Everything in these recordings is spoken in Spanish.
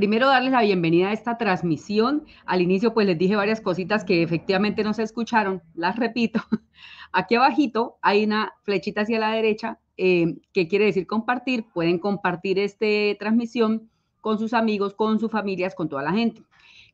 Primero darles la bienvenida a esta transmisión. Al inicio pues les dije varias cositas que efectivamente no se escucharon, las repito. Aquí abajito hay una flechita hacia la derecha eh, que quiere decir compartir. Pueden compartir esta transmisión con sus amigos, con sus familias, con toda la gente.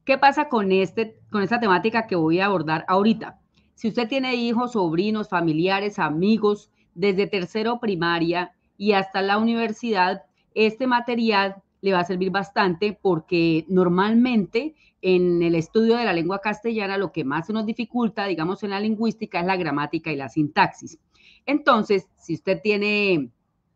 ¿Qué pasa con, este, con esta temática que voy a abordar ahorita? Si usted tiene hijos, sobrinos, familiares, amigos, desde tercero primaria y hasta la universidad, este material le va a servir bastante porque normalmente en el estudio de la lengua castellana lo que más se nos dificulta, digamos, en la lingüística es la gramática y la sintaxis. Entonces, si usted tiene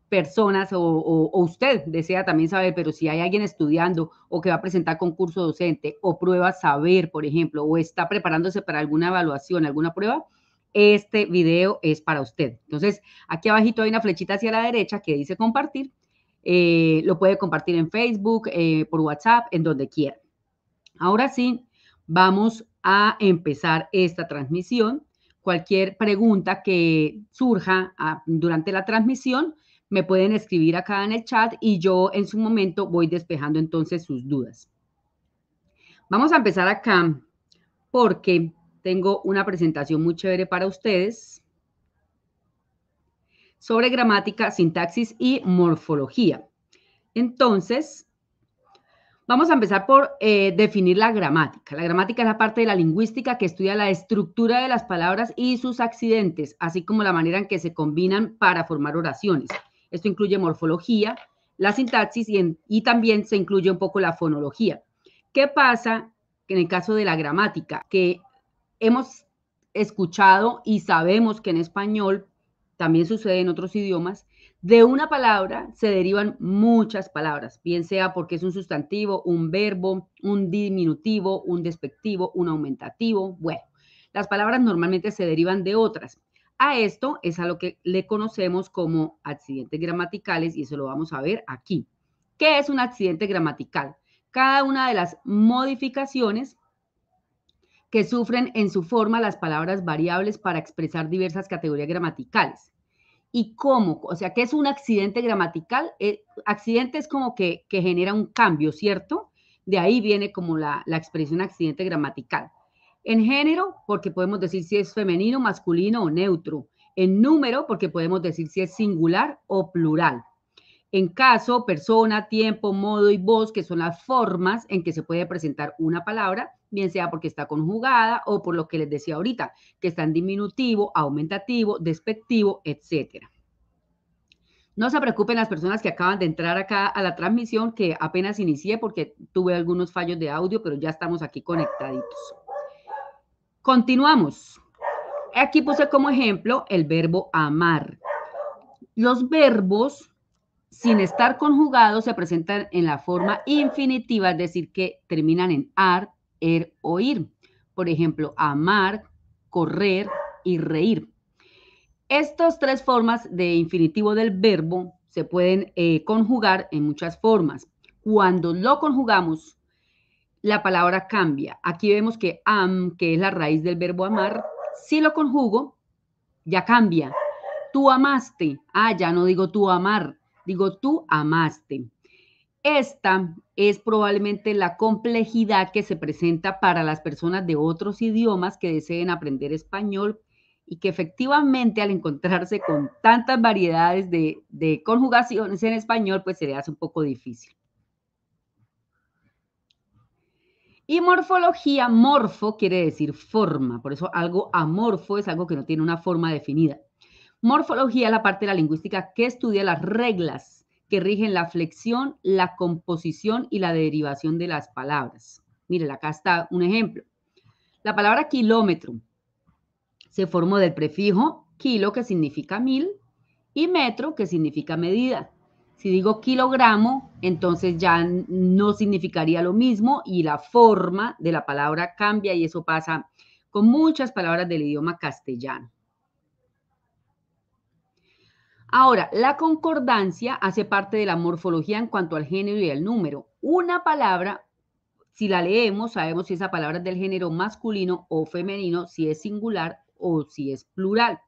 personas o, usted desea también saber, pero si hay alguien estudiando o que va a presentar concurso docente o prueba saber, por ejemplo, o está preparándose para alguna evaluación, alguna prueba, este video es para usted. Entonces, aquí abajito hay una flechita hacia la derecha que dice compartir. Eh, lo puede compartir en Facebook, eh, por WhatsApp, en donde quiera. Ahora sí, vamos a empezar esta transmisión. Cualquier pregunta que surja ah, durante la transmisión, me pueden escribir acá en el chat y yo en su momento voy despejando entonces sus dudas. Vamos a empezar acá porque tengo una presentación muy chévere para ustedes sobre gramática, sintaxis y morfología. Entonces, vamos a empezar por eh, definir la gramática. La gramática es la parte de la lingüística que estudia la estructura de las palabras y sus accidentes, así como la manera en que se combinan para formar oraciones. Esto incluye morfología, la sintaxis y, y también se incluye un poco la fonología. ¿Qué pasa en el caso de la gramática? Que hemos escuchado y sabemos que en español, también sucede en otros idiomas, de una palabra se derivan muchas palabras, bien sea porque es un sustantivo, un verbo, un diminutivo, un despectivo, un aumentativo. Bueno, las palabras normalmente se derivan de otras. A esto es a lo que le conocemos como accidentes gramaticales y eso lo vamos a ver aquí. ¿Qué es un accidente gramatical? Cada una de las modificaciones que sufren en su forma las palabras variables para expresar diversas categorías gramaticales. ¿Y cómo? O sea, ¿qué es un accidente gramatical? Eh, accidente es como que, genera un cambio, ¿cierto? De ahí viene como la, la expresión accidente gramatical. En género, porque podemos decir si es femenino, masculino o neutro. En número, porque podemos decir si es singular o plural. En caso, persona, tiempo, modo y voz, que son las formas en que se puede presentar una palabra, bien sea porque está conjugada o por lo que les decía ahorita, que está en diminutivo, aumentativo, despectivo, etc. No se preocupen las personas que acaban de entrar acá a la transmisión, que apenas inicié porque tuve algunos fallos de audio, pero ya estamos aquí conectaditos. Continuamos. Aquí puse como ejemplo el verbo amar. Los verbos, sin estar conjugados, se presentan en la forma infinitiva, es decir, que terminan en ar, er o ir. Por ejemplo, amar, correr y reír. Estas tres formas de infinitivo del verbo se pueden eh, conjugar en muchas formas. Cuando lo conjugamos la palabra cambia. Aquí vemos que am, que es la raíz del verbo amar, si lo conjugo, ya cambia. Tú amaste. Ah, ya no digo tú amar, digo tú amaste. Esta es probablemente la complejidad que se presenta para las personas de otros idiomas que deseen aprender español y que efectivamente al encontrarse con tantas variedades de, conjugaciones en español, pues se le hace un poco difícil. Y morfología, morfo quiere decir forma, por eso algo amorfo es algo que no tiene una forma definida. Morfología la parte de la lingüística que estudia las reglas que rigen la flexión, la composición y la derivación de las palabras. Miren, acá está un ejemplo. La palabra kilómetro se formó del prefijo kilo, que significa mil, y metro, que significa medida. Si digo kilogramo, entonces ya no significaría lo mismo y la forma de la palabra cambia y eso pasa con muchas palabras del idioma castellano. Ahora, la concordancia hace parte de la morfología en cuanto al género y al número. Una palabra, si la leemos, sabemos si esa palabra es del género masculino o femenino, si es singular o si es plural.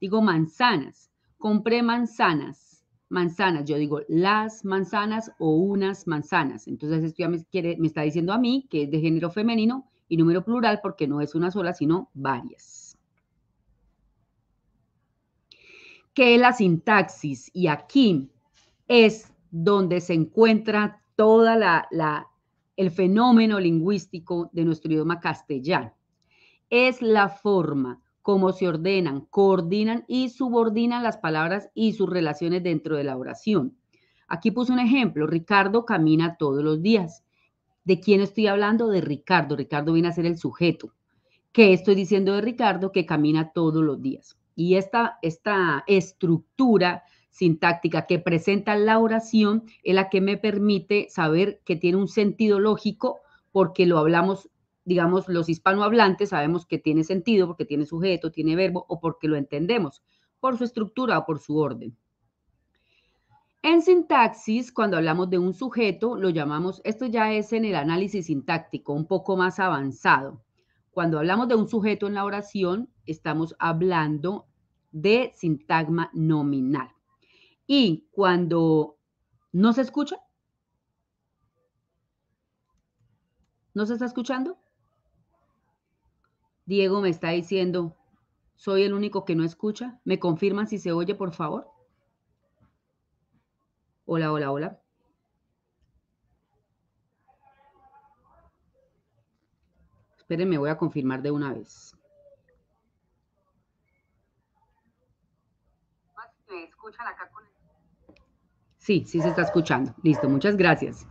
Digo manzanas. Compré manzanas manzanas. Yo digo las manzanas o unas manzanas. Entonces esto ya me, me está diciendo a mí que es de género femenino y número plural porque no es una sola, sino varias. ¿Qué es la sintaxis? Y aquí es donde se encuentra toda la, el fenómeno lingüístico de nuestro idioma castellano. Es la forma cómo se ordenan, coordinan y subordinan las palabras y sus relaciones dentro de la oración. Aquí puse un ejemplo, Ricardo camina todos los días. ¿De quién estoy hablando? De Ricardo. Ricardo viene a ser el sujeto. ¿Qué estoy diciendo de Ricardo? Que camina todos los días. Y esta, esta estructura sintáctica que presenta la oración es la que me permite saber que tiene un sentido lógico porque lo hablamos digamos, los hispanohablantes sabemos que tiene sentido porque tiene sujeto, tiene verbo o porque lo entendemos por su estructura o por su orden. En sintaxis, cuando hablamos de un sujeto, lo llamamos, esto ya es en el análisis sintáctico, un poco más avanzado. Cuando hablamos de un sujeto en la oración, estamos hablando de sintagma nominal. Y cuando no se escucha, ¿no se está escuchando? Diego me está diciendo, soy el único que no escucha. ¿Me confirman si se oye, por favor? Hola, hola, hola. Espérenme, voy a confirmar de una vez. ¿Me escuchan acá con Sí, sí se está escuchando. Listo, muchas gracias.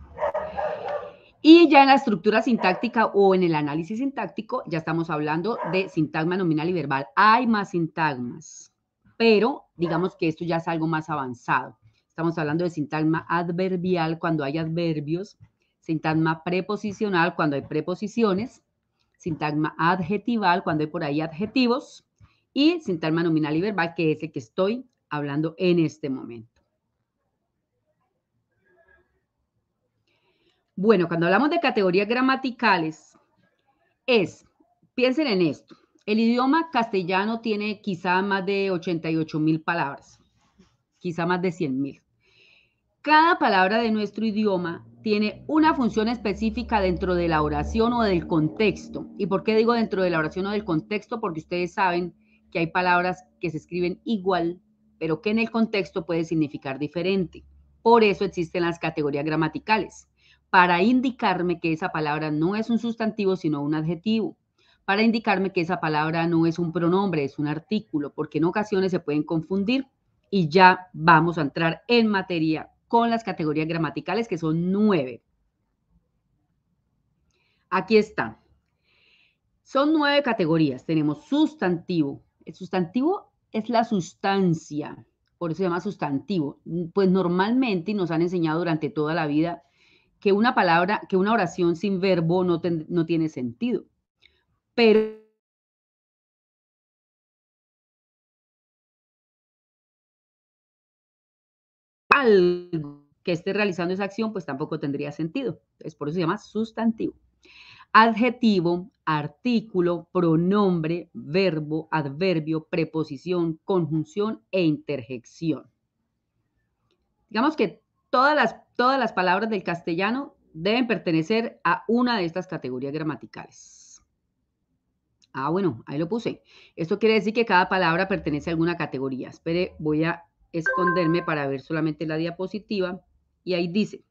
Y ya en la estructura sintáctica o en el análisis sintáctico, ya estamos hablando de sintagma nominal y verbal. Hay más sintagmas, pero digamos que esto ya es algo más avanzado. Estamos hablando de sintagma adverbial cuando hay adverbios, sintagma preposicional cuando hay preposiciones, sintagma adjetival cuando hay por ahí adjetivos y sintagma nominal y verbal, que es el que estoy hablando en este momento. Bueno, cuando hablamos de categorías gramaticales, es, piensen en esto, el idioma castellano tiene quizá más de 88 mil palabras, quizá más de 100 mil. Cada palabra de nuestro idioma tiene una función específica dentro de la oración o del contexto. ¿Y por qué digo dentro de la oración o del contexto? Porque ustedes saben que hay palabras que se escriben igual, pero que en el contexto puede significar diferente. Por eso existen las categorías gramaticales para indicarme que esa palabra no es un sustantivo, sino un adjetivo, para indicarme que esa palabra no es un pronombre, es un artículo, porque en ocasiones se pueden confundir y ya vamos a entrar en materia con las categorías gramaticales, que son nueve. Aquí está. Son nueve categorías. Tenemos sustantivo. El sustantivo es la sustancia, por eso se llama sustantivo. Pues normalmente nos han enseñado durante toda la vida que una palabra, que una oración sin verbo no, no tiene sentido. Pero algo que esté realizando esa acción, pues tampoco tendría sentido. Entonces, por eso se llama sustantivo. Adjetivo, artículo, pronombre, verbo, adverbio, preposición, conjunción e interjección. Digamos que todas las todas las palabras del castellano deben pertenecer a una de estas categorías gramaticales. Ah, bueno, ahí lo puse. Esto quiere decir que cada palabra pertenece a alguna categoría. Espere, voy a esconderme para ver solamente la diapositiva. Y ahí dice,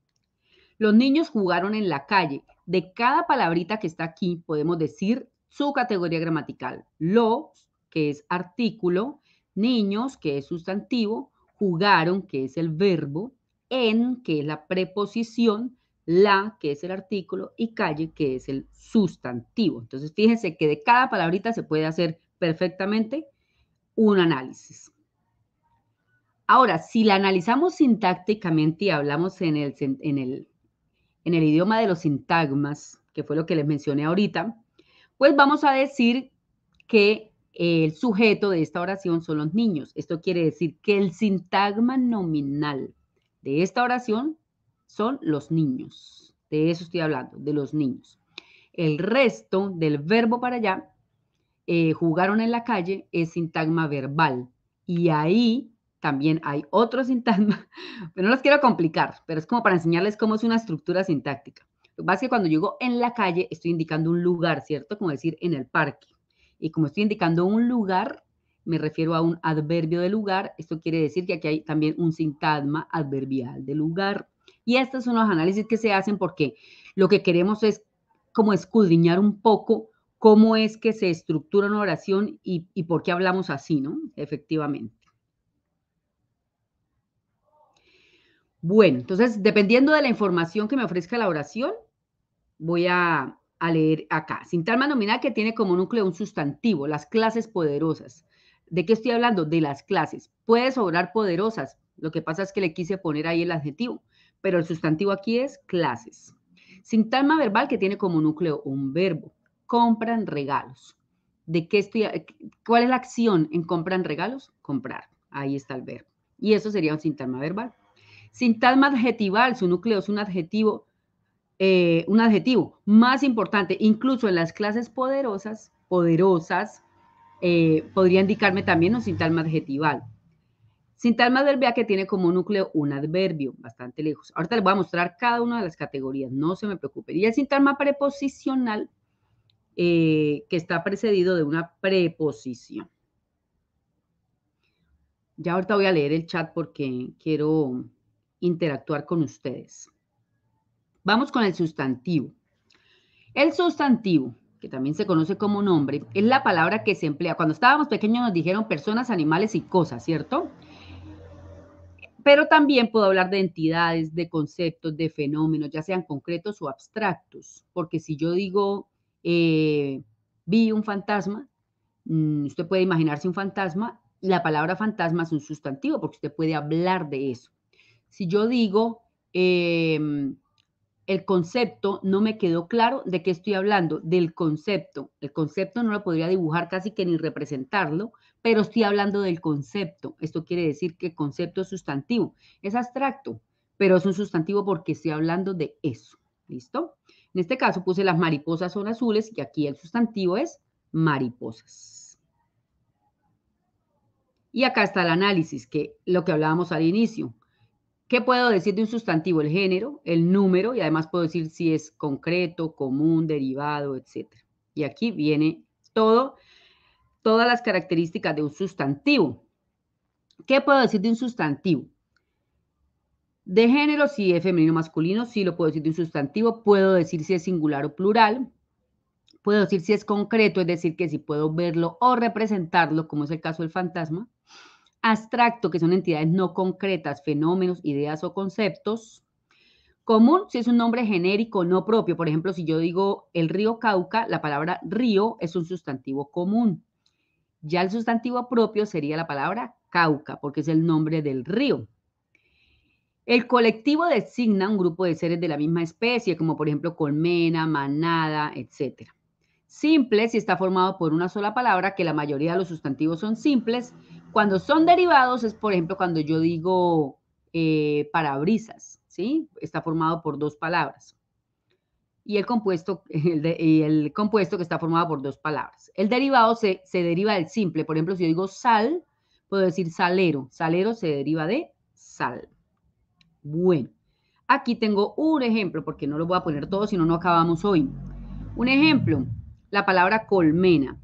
los niños jugaron en la calle. De cada palabrita que está aquí podemos decir su categoría gramatical. Los, que es artículo, niños, que es sustantivo, jugaron, que es el verbo, en, que es la preposición, la, que es el artículo, y calle, que es el sustantivo. Entonces, fíjense que de cada palabrita se puede hacer perfectamente un análisis. Ahora, si la analizamos sintácticamente y hablamos en el, idioma de los sintagmas, que fue lo que les mencioné ahorita, pues vamos a decir que el sujeto de esta oración son los niños. Esto quiere decir que el sintagma nominal de esta oración son los niños. De eso estoy hablando, de los niños. El resto del verbo para allá, eh, jugaron en la calle, es sintagma verbal. Y ahí también hay otro sintagma, pero no los quiero complicar, pero es como para enseñarles cómo es una estructura sintáctica. Lo que que cuando llego en la calle estoy indicando un lugar, ¿cierto? Como decir en el parque. Y como estoy indicando un lugar, me refiero a un adverbio de lugar. Esto quiere decir que aquí hay también un sintagma adverbial de lugar. Y estos son los análisis que se hacen porque lo que queremos es como escudriñar un poco cómo es que se estructura una oración y por qué hablamos así, ¿no? Efectivamente. Bueno, entonces, dependiendo de la información que me ofrezca la oración, voy a, leer acá. Sintagma nominal que tiene como núcleo un sustantivo, las clases poderosas. ¿De qué estoy hablando? De las clases. Puede sobrar poderosas. Lo que pasa es que le quise poner ahí el adjetivo, pero el sustantivo aquí es clases. Sintagma verbal que tiene como núcleo un verbo. Compran regalos. ¿De qué estoy? ¿Cuál es la acción en compran regalos? Comprar. Ahí está el verbo. Y eso sería un sintagma verbal. Sintagma adjetival, su núcleo es un adjetivo, eh, un adjetivo más importante, incluso en las clases poderosas, poderosas, eh, podría indicarme también un sintagma adjetival. Sintagma adverbial que tiene como núcleo un adverbio, bastante lejos. Ahorita les voy a mostrar cada una de las categorías, no se me preocupen. Y el sintagma preposicional, eh, que está precedido de una preposición. Ya ahorita voy a leer el chat porque quiero interactuar con ustedes. Vamos con el sustantivo. El sustantivo, que también se conoce como nombre, es la palabra que se emplea. Cuando estábamos pequeños nos dijeron personas, animales y cosas, ¿cierto? Pero también puedo hablar de entidades, de conceptos, de fenómenos, ya sean concretos o abstractos. Porque si yo digo, eh, vi un fantasma, mm, usted puede imaginarse un fantasma, la palabra fantasma es un sustantivo porque usted puede hablar de eso. Si yo digo, em, el concepto no me quedó claro, ¿de qué estoy hablando? Del concepto. El concepto no lo podría dibujar casi que ni representarlo, pero estoy hablando del concepto. Esto quiere decir que concepto es sustantivo. Es abstracto, pero es un sustantivo porque estoy hablando de eso. ¿Listo? En este caso puse las mariposas son azules y aquí el sustantivo es mariposas. Y acá está el análisis, que lo que hablábamos al inicio. ¿Qué puedo decir de un sustantivo? El género, el número y además puedo decir si es concreto, común, derivado, etc. Y aquí viene todo, todas las características de un sustantivo. ¿Qué puedo decir de un sustantivo? De género, si es femenino o masculino, sí lo puedo decir de un sustantivo. Puedo decir si es singular o plural. Puedo decir si es concreto, es decir, que si puedo verlo o representarlo, como es el caso del fantasma abstracto, que son entidades no concretas, fenómenos, ideas o conceptos. Común, si es un nombre genérico no propio. Por ejemplo, si yo digo el río Cauca, la palabra río es un sustantivo común. Ya el sustantivo propio sería la palabra Cauca, porque es el nombre del río. El colectivo designa un grupo de seres de la misma especie, como por ejemplo colmena, manada, etc. Simple si está formado por una sola palabra, que la mayoría de los sustantivos son simples, cuando son derivados es, por ejemplo, cuando yo digo eh, parabrisas, ¿sí? Está formado por dos palabras. Y el compuesto, el, compuesto que está formado por dos palabras. El derivado se, se deriva del simple. Por ejemplo, si yo digo sal, puedo decir salero. Salero se deriva de sal. Bueno, aquí tengo un ejemplo, porque no lo voy a poner todo, si no, no acabamos hoy. Un ejemplo, la palabra colmena.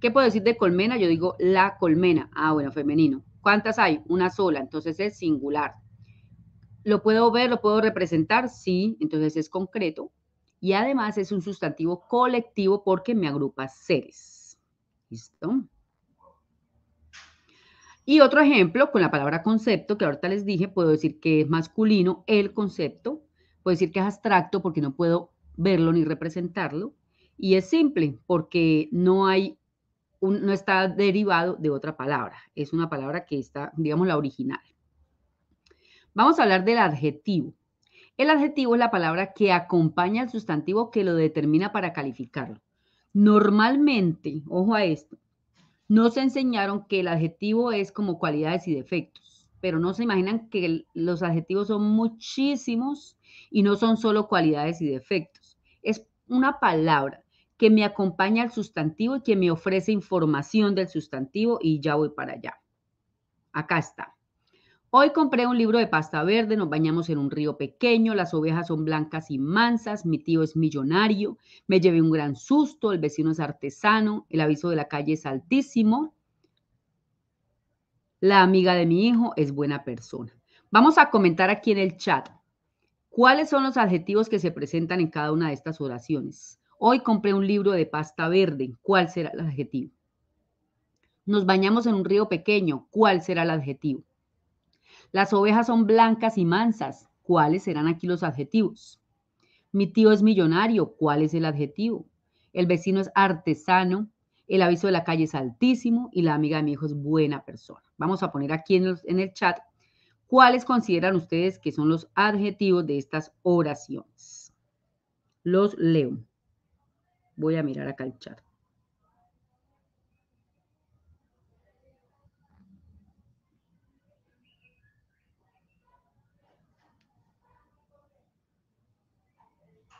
¿Qué puedo decir de colmena? Yo digo la colmena. Ah, bueno, femenino. ¿Cuántas hay? Una sola, entonces es singular. ¿Lo puedo ver? ¿Lo puedo representar? Sí, entonces es concreto. Y además es un sustantivo colectivo porque me agrupa seres. ¿Listo? Y otro ejemplo con la palabra concepto, que ahorita les dije, puedo decir que es masculino el concepto. Puedo decir que es abstracto porque no puedo verlo ni representarlo. Y es simple porque no hay no está derivado de otra palabra, es una palabra que está, digamos, la original. Vamos a hablar del adjetivo. El adjetivo es la palabra que acompaña al sustantivo que lo determina para calificarlo. Normalmente, ojo a esto, nos enseñaron que el adjetivo es como cualidades y defectos, pero no se imaginan que los adjetivos son muchísimos y no son solo cualidades y defectos. Es una palabra que me acompaña al sustantivo y que me ofrece información del sustantivo y ya voy para allá. Acá está. Hoy compré un libro de pasta verde, nos bañamos en un río pequeño, las ovejas son blancas y mansas, mi tío es millonario, me llevé un gran susto, el vecino es artesano, el aviso de la calle es altísimo, la amiga de mi hijo es buena persona. Vamos a comentar aquí en el chat cuáles son los adjetivos que se presentan en cada una de estas oraciones. Hoy compré un libro de pasta verde, ¿cuál será el adjetivo? Nos bañamos en un río pequeño, ¿cuál será el adjetivo? Las ovejas son blancas y mansas. ¿Cuáles serán aquí los adjetivos? Mi tío es millonario. ¿Cuál es el adjetivo? El vecino es artesano. El aviso de la calle es altísimo y la amiga de mi hijo es buena persona. Vamos a poner aquí en, el chat cuáles consideran ustedes que son los adjetivos de estas oraciones. Los leo. Voy a mirar acá el chat.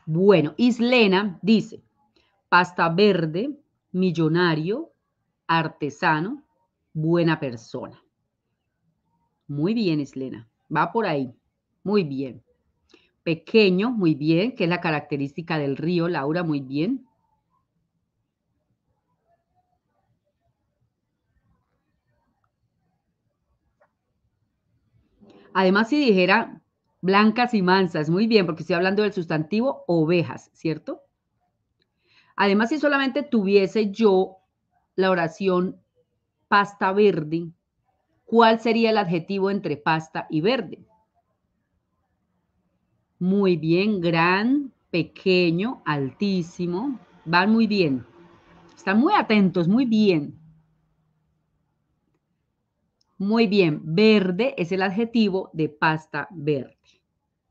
Bueno, Islena dice, pasta verde, millonario, artesano, buena persona. Muy bien, Islena. Va por ahí. Muy bien. Pequeño, muy bien, que es la característica del río. Laura, muy bien. Además, si dijera Blancas y mansas, muy bien, porque estoy hablando del sustantivo ovejas, ¿cierto? Además, si solamente tuviese yo la oración pasta verde, ¿cuál sería el adjetivo entre pasta y verde? Muy bien, gran, pequeño, altísimo. Van muy bien. Están muy atentos, muy bien. Muy bien, verde es el adjetivo de pasta verde.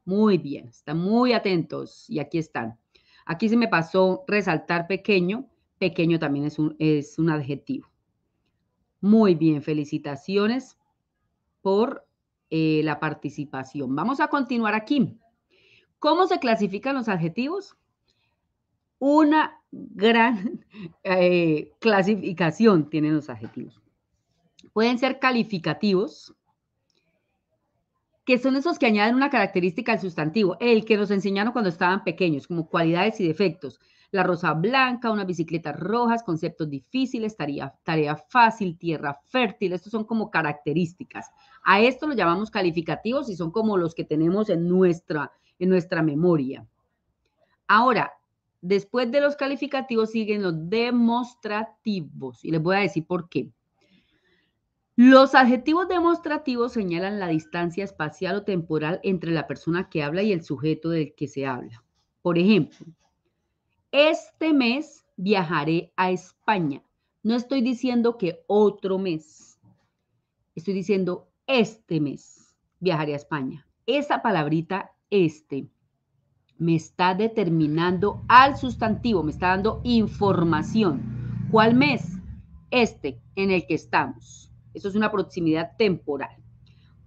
Muy bien, están muy atentos y aquí están. Aquí se me pasó resaltar pequeño. Pequeño también es un, es un adjetivo. Muy bien, felicitaciones por eh, la participación. Vamos a continuar aquí. ¿Cómo se clasifican los adjetivos? Una gran eh, clasificación tienen los adjetivos. Pueden ser calificativos, que son esos que añaden una característica al sustantivo, el que nos enseñaron cuando estaban pequeños, como cualidades y defectos. La rosa blanca, unas bicicletas rojas, conceptos difíciles, tarea, tarea fácil, tierra fértil, estos son como características. A esto lo llamamos calificativos y son como los que tenemos en nuestra, en nuestra memoria. Ahora, después de los calificativos siguen los demostrativos y les voy a decir por qué. Los adjetivos demostrativos señalan la distancia espacial o temporal entre la persona que habla y el sujeto del que se habla. Por ejemplo, este mes viajaré a España. No estoy diciendo que otro mes. Estoy diciendo este mes viajaré a España. Esa palabrita este me está determinando al sustantivo, me está dando información. ¿Cuál mes? Este en el que estamos. Eso es una proximidad temporal.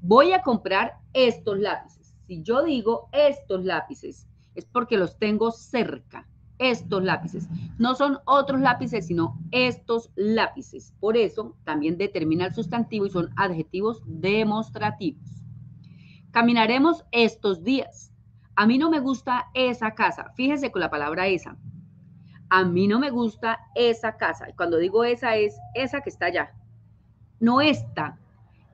Voy a comprar estos lápices. Si yo digo estos lápices, es porque los tengo cerca. Estos lápices. No son otros lápices, sino estos lápices. Por eso también determina el sustantivo y son adjetivos demostrativos. Caminaremos estos días. A mí no me gusta esa casa. Fíjese con la palabra esa. A mí no me gusta esa casa. Cuando digo esa es esa que está allá no esta.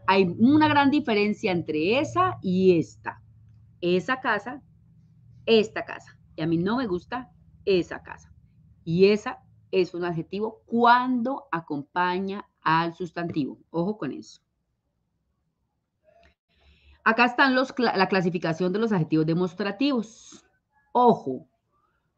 Hay una gran diferencia entre esa y esta. Esa casa, esta casa. Y a mí no me gusta esa casa. Y esa es un adjetivo cuando acompaña al sustantivo. Ojo con eso. Acá están la clasificación de los adjetivos demostrativos. Ojo,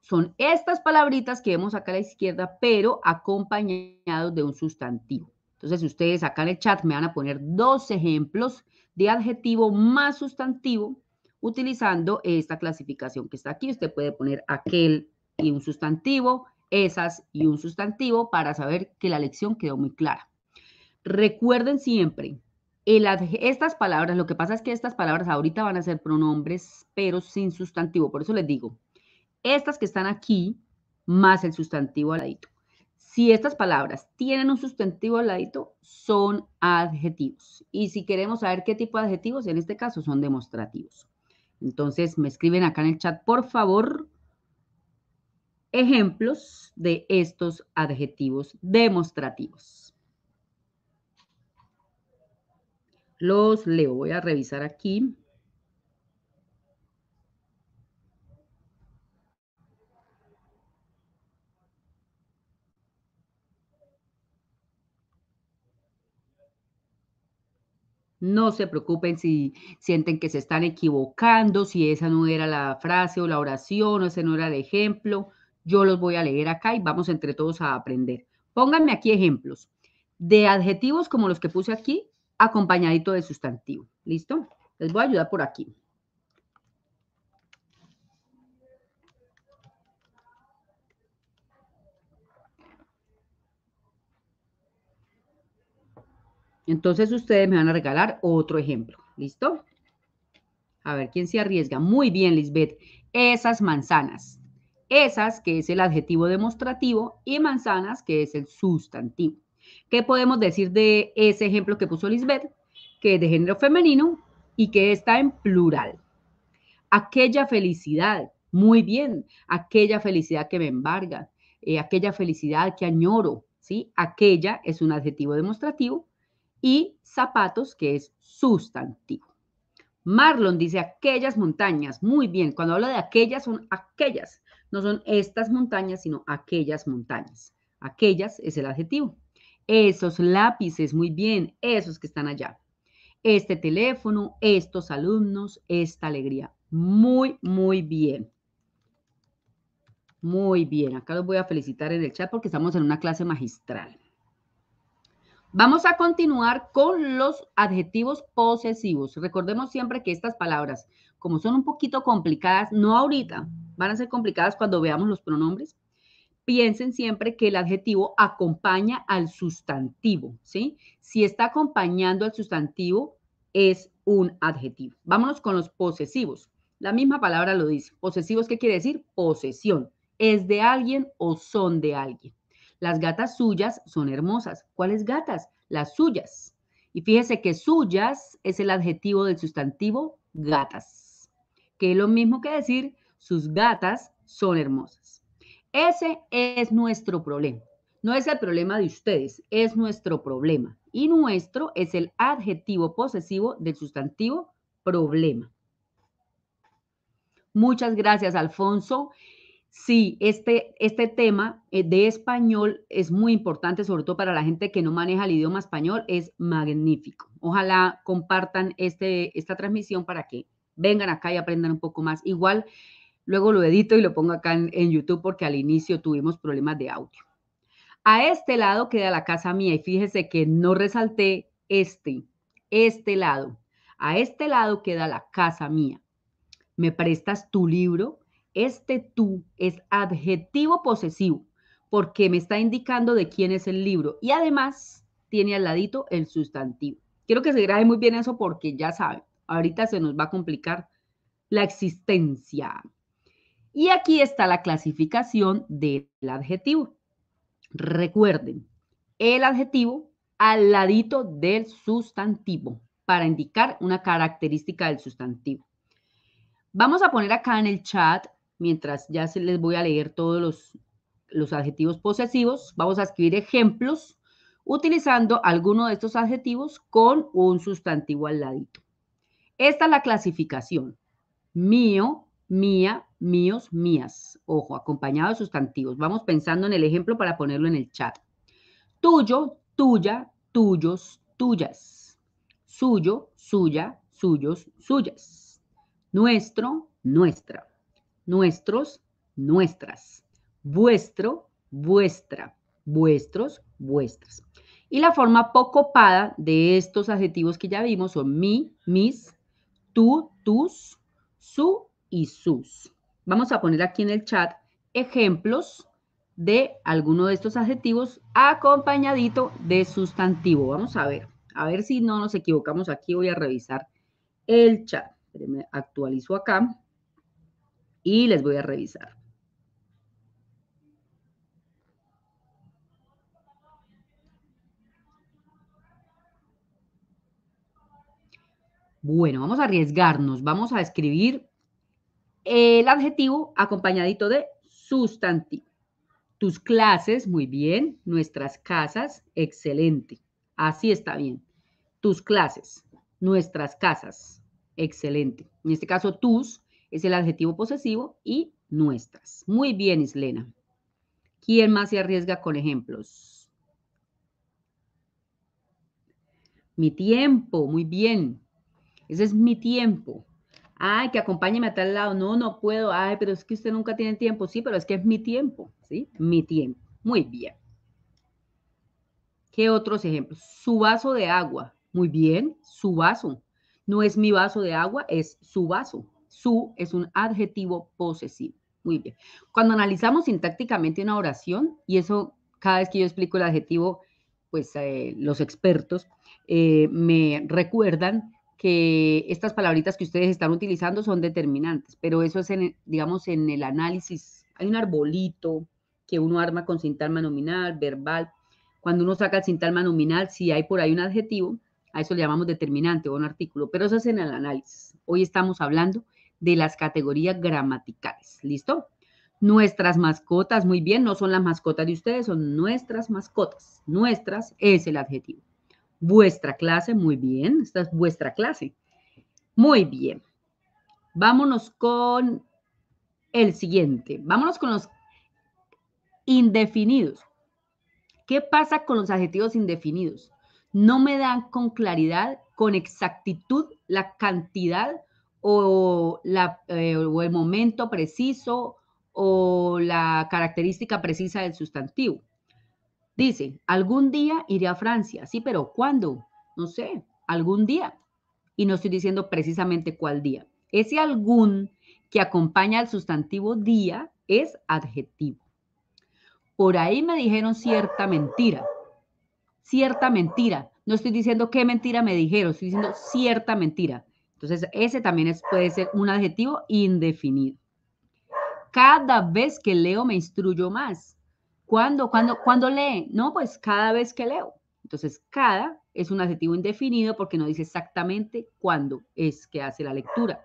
son estas palabritas que vemos acá a la izquierda, pero acompañados de un sustantivo. Entonces, ustedes acá en el chat me van a poner dos ejemplos de adjetivo más sustantivo utilizando esta clasificación que está aquí. Usted puede poner aquel y un sustantivo, esas y un sustantivo para saber que la lección quedó muy clara. Recuerden siempre, estas palabras, lo que pasa es que estas palabras ahorita van a ser pronombres, pero sin sustantivo. Por eso les digo, estas que están aquí, más el sustantivo al ladito. Si estas palabras tienen un sustantivo al ladito, son adjetivos. Y si queremos saber qué tipo de adjetivos, en este caso son demostrativos. Entonces, me escriben acá en el chat, por favor, ejemplos de estos adjetivos demostrativos. Los leo, voy a revisar aquí. No se preocupen si sienten que se están equivocando, si esa no era la frase o la oración o ese no era el ejemplo. Yo los voy a leer acá y vamos entre todos a aprender. Pónganme aquí ejemplos de adjetivos como los que puse aquí, acompañadito de sustantivo. ¿Listo? Les voy a ayudar por aquí. Entonces ustedes me van a regalar otro ejemplo. ¿Listo? A ver, ¿quién se arriesga? Muy bien, Lisbeth. Esas manzanas. Esas, que es el adjetivo demostrativo, y manzanas, que es el sustantivo. ¿Qué podemos decir de ese ejemplo que puso Lisbeth? Que es de género femenino y que está en plural. Aquella felicidad, muy bien, aquella felicidad que me embarga, eh, aquella felicidad que añoro, ¿sí? Aquella es un adjetivo demostrativo y zapatos, que es sustantivo. Marlon dice aquellas montañas. Muy bien, cuando hablo de aquellas son aquellas. No son estas montañas, sino aquellas montañas. Aquellas es el adjetivo. Esos lápices, muy bien, esos que están allá. Este teléfono, estos alumnos, esta alegría. Muy, muy bien. Muy bien, acá los voy a felicitar en el chat porque estamos en una clase magistral. Vamos a continuar con los adjetivos posesivos. Recordemos siempre que estas palabras, como son un poquito complicadas, no ahorita, van a ser complicadas cuando veamos los pronombres. Piensen siempre que el adjetivo acompaña al sustantivo, ¿sí? Si está acompañando al sustantivo, es un adjetivo. Vámonos con los posesivos. La misma palabra lo dice. Posesivos, ¿qué quiere decir? Posesión. Es de alguien o son de alguien. Las gatas suyas son hermosas. ¿Cuáles gatas? Las suyas. Y fíjese que suyas es el adjetivo del sustantivo gatas, que es lo mismo que decir sus gatas son hermosas. Ese es nuestro problema. No es el problema de ustedes, es nuestro problema. Y nuestro es el adjetivo posesivo del sustantivo problema. Muchas gracias, Alfonso. Sí, este, este tema eh, de español es muy importante, sobre todo para la gente que no maneja el idioma español, es magnífico. Ojalá compartan este, esta transmisión para que vengan acá y aprendan un poco más. Igual, luego lo edito y lo pongo acá en, en YouTube porque al inicio tuvimos problemas de audio. A este lado queda la casa mía y fíjese que no resalté este, este lado. A este lado queda la casa mía. ¿Me prestas tu libro? Este tú es adjetivo posesivo porque me está indicando de quién es el libro y además tiene al ladito el sustantivo. Quiero que se grabe muy bien eso porque ya saben, ahorita se nos va a complicar la existencia. Y aquí está la clasificación del adjetivo. Recuerden, el adjetivo al ladito del sustantivo para indicar una característica del sustantivo. Vamos a poner acá en el chat mientras ya se les voy a leer todos los, los adjetivos posesivos, vamos a escribir ejemplos utilizando alguno de estos adjetivos con un sustantivo al ladito. Esta es la clasificación. Mío, mía, míos, mías. Ojo, acompañado de sustantivos. Vamos pensando en el ejemplo para ponerlo en el chat. Tuyo, tuya, tuyos, tuyas. Suyo, suya, suyos, suyas. Nuestro, nuestra nuestros, nuestras, vuestro, vuestra, vuestros, vuestras. Y la forma poco pada de estos adjetivos que ya vimos son mi, mis, tú, tus, su y sus. Vamos a poner aquí en el chat ejemplos de alguno de estos adjetivos acompañadito de sustantivo. Vamos a ver, a ver si no nos equivocamos aquí. Voy a revisar el chat. Actualizo acá y les voy a revisar. Bueno, vamos a arriesgarnos, vamos a escribir el adjetivo acompañadito de sustantivo. Tus clases, muy bien. Nuestras casas, excelente. Así está bien. Tus clases, nuestras casas, excelente. En este caso, tus es el adjetivo posesivo y nuestras. Muy bien, Islena. ¿Quién más se arriesga con ejemplos? Mi tiempo, muy bien. Ese es mi tiempo. Ay, que acompáñeme a tal lado. No, no puedo. Ay, pero es que usted nunca tiene tiempo. Sí, pero es que es mi tiempo. ¿Sí? Mi tiempo. Muy bien. ¿Qué otros ejemplos? Su vaso de agua. Muy bien. Su vaso. No es mi vaso de agua, es su vaso. Su es un adjetivo posesivo. Muy bien. Cuando analizamos sintácticamente una oración, y eso cada vez que yo explico el adjetivo, pues eh, los expertos eh, me recuerdan que estas palabritas que ustedes están utilizando son determinantes, pero eso es, en, digamos, en el análisis. Hay un arbolito que uno arma con sintagma nominal, verbal. Cuando uno saca el sintagma nominal, si hay por ahí un adjetivo, a eso le llamamos determinante o un artículo, pero eso es en el análisis. Hoy estamos hablando de las categorías gramaticales. ¿Listo? Nuestras mascotas, muy bien, no son las mascotas de ustedes, son nuestras mascotas. Nuestras es el adjetivo. Vuestra clase, muy bien. Esta es vuestra clase. Muy bien. Vámonos con el siguiente. Vámonos con los indefinidos. ¿Qué pasa con los adjetivos indefinidos? No me dan con claridad, con exactitud, la cantidad eh, o el momento preciso o la característica precisa del sustantivo. Dice, algún día iré a Francia. Sí, pero ¿cuándo? No sé, algún día. Y no estoy diciendo precisamente cuál día. Ese algún que acompaña al sustantivo día es adjetivo. Por ahí me dijeron cierta mentira. Cierta mentira. No estoy diciendo qué mentira me dijeron, estoy diciendo cierta mentira. Entonces, ese también es, puede ser un adjetivo indefinido. Cada vez que leo me instruyo más. ¿Cuándo? ¿Cuándo, ¿Cuándo lee? No, pues cada vez que leo. Entonces, cada es un adjetivo indefinido porque no dice exactamente cuándo es que hace la lectura.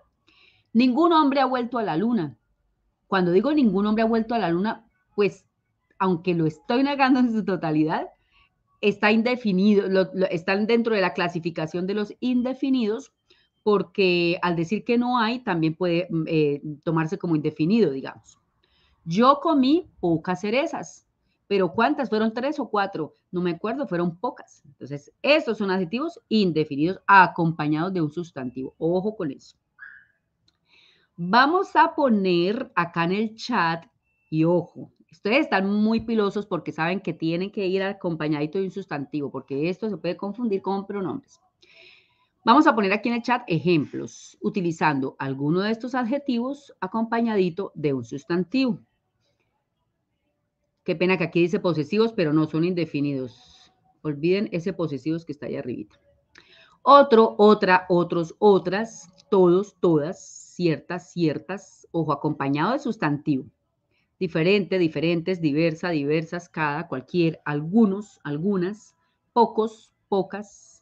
Ningún hombre ha vuelto a la luna. Cuando digo ningún hombre ha vuelto a la luna, pues aunque lo estoy negando en su totalidad, está indefinido, están dentro de la clasificación de los indefinidos porque al decir que no hay, también puede mm, eh, tomarse como indefinido, digamos. Yo comí pocas cerezas. Pero ¿cuántas? ¿Fueron tres o cuatro? No me acuerdo, fueron pocas. Entonces, estos son adjetivos indefinidos acompañados de un sustantivo. Ojo con eso. Vamos a poner acá en el chat, y ojo, ustedes están muy pilosos porque saben que tienen que ir acompañadito de un sustantivo, porque esto se puede confundir con pronombres. Vamos a poner aquí en el chat ejemplos, utilizando alguno de estos adjetivos acompañadito de un sustantivo. Qué pena que aquí dice posesivos, pero no son indefinidos. Olviden ese posesivos que está ahí arribita. Otro, otra, otros, otras, todos, todas, ciertas, ciertas, ojo, acompañado de sustantivo. Diferente, diferentes, diversa, diversas, cada, cualquier, algunos, algunas, pocos, pocas,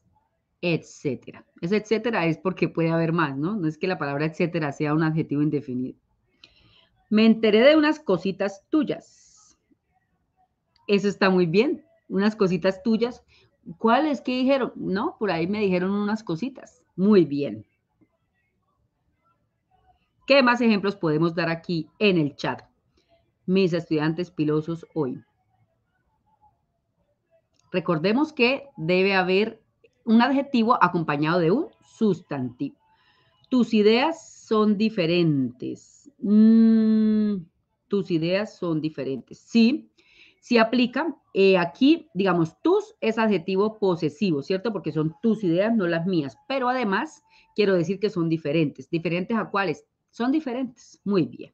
etcétera. Ese etcétera es porque puede haber más, ¿no? No es que la palabra etcétera sea un adjetivo indefinido. Me enteré de unas cositas tuyas. Eso está muy bien. Unas cositas tuyas. ¿Cuáles que dijeron? No, por ahí me dijeron unas cositas. Muy bien. ¿Qué más ejemplos podemos dar aquí en el chat? Mis estudiantes pilosos hoy. Recordemos que debe haber un adjetivo acompañado de un sustantivo. Tus ideas son diferentes. Mm, tus ideas son diferentes. Sí, si aplica, eh, aquí, digamos, tus es adjetivo posesivo, ¿cierto? Porque son tus ideas, no las mías. Pero además, quiero decir que son diferentes. ¿Diferentes a cuáles? Son diferentes. Muy bien.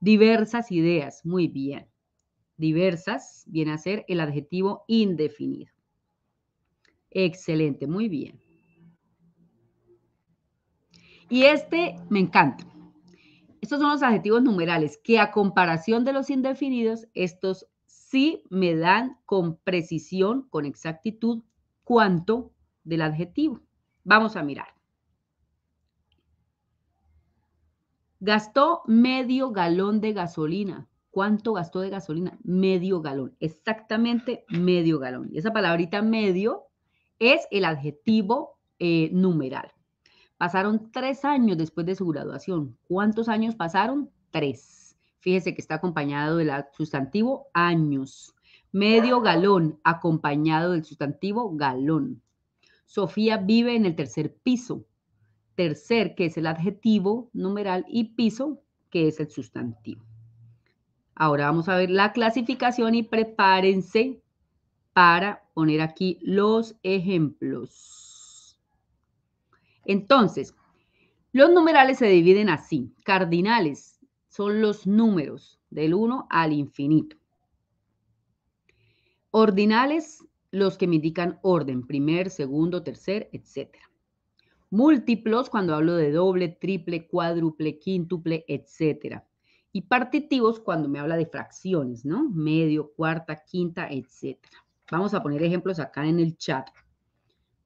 Diversas ideas. Muy bien. Diversas viene a ser el adjetivo indefinido. Excelente, muy bien. Y este me encanta. Estos son los adjetivos numerales que a comparación de los indefinidos, estos sí me dan con precisión, con exactitud, cuánto del adjetivo. Vamos a mirar. Gastó medio galón de gasolina. ¿Cuánto gastó de gasolina? Medio galón, exactamente medio galón. Y esa palabrita medio es el adjetivo eh, numeral. Pasaron tres años después de su graduación. ¿Cuántos años pasaron? Tres. Fíjese que está acompañado del sustantivo años. Medio galón, acompañado del sustantivo galón. Sofía vive en el tercer piso. Tercer, que es el adjetivo numeral, y piso, que es el sustantivo. Ahora vamos a ver la clasificación y prepárense para poner aquí los ejemplos. Entonces, los numerales se dividen así. Cardinales son los números del 1 al infinito. Ordinales, los que me indican orden, primer, segundo, tercer, etc. Múltiplos, cuando hablo de doble, triple, cuádruple, quíntuple, etc y partitivos cuando me habla de fracciones, ¿no? Medio, cuarta, quinta, etcétera. Vamos a poner ejemplos acá en el chat.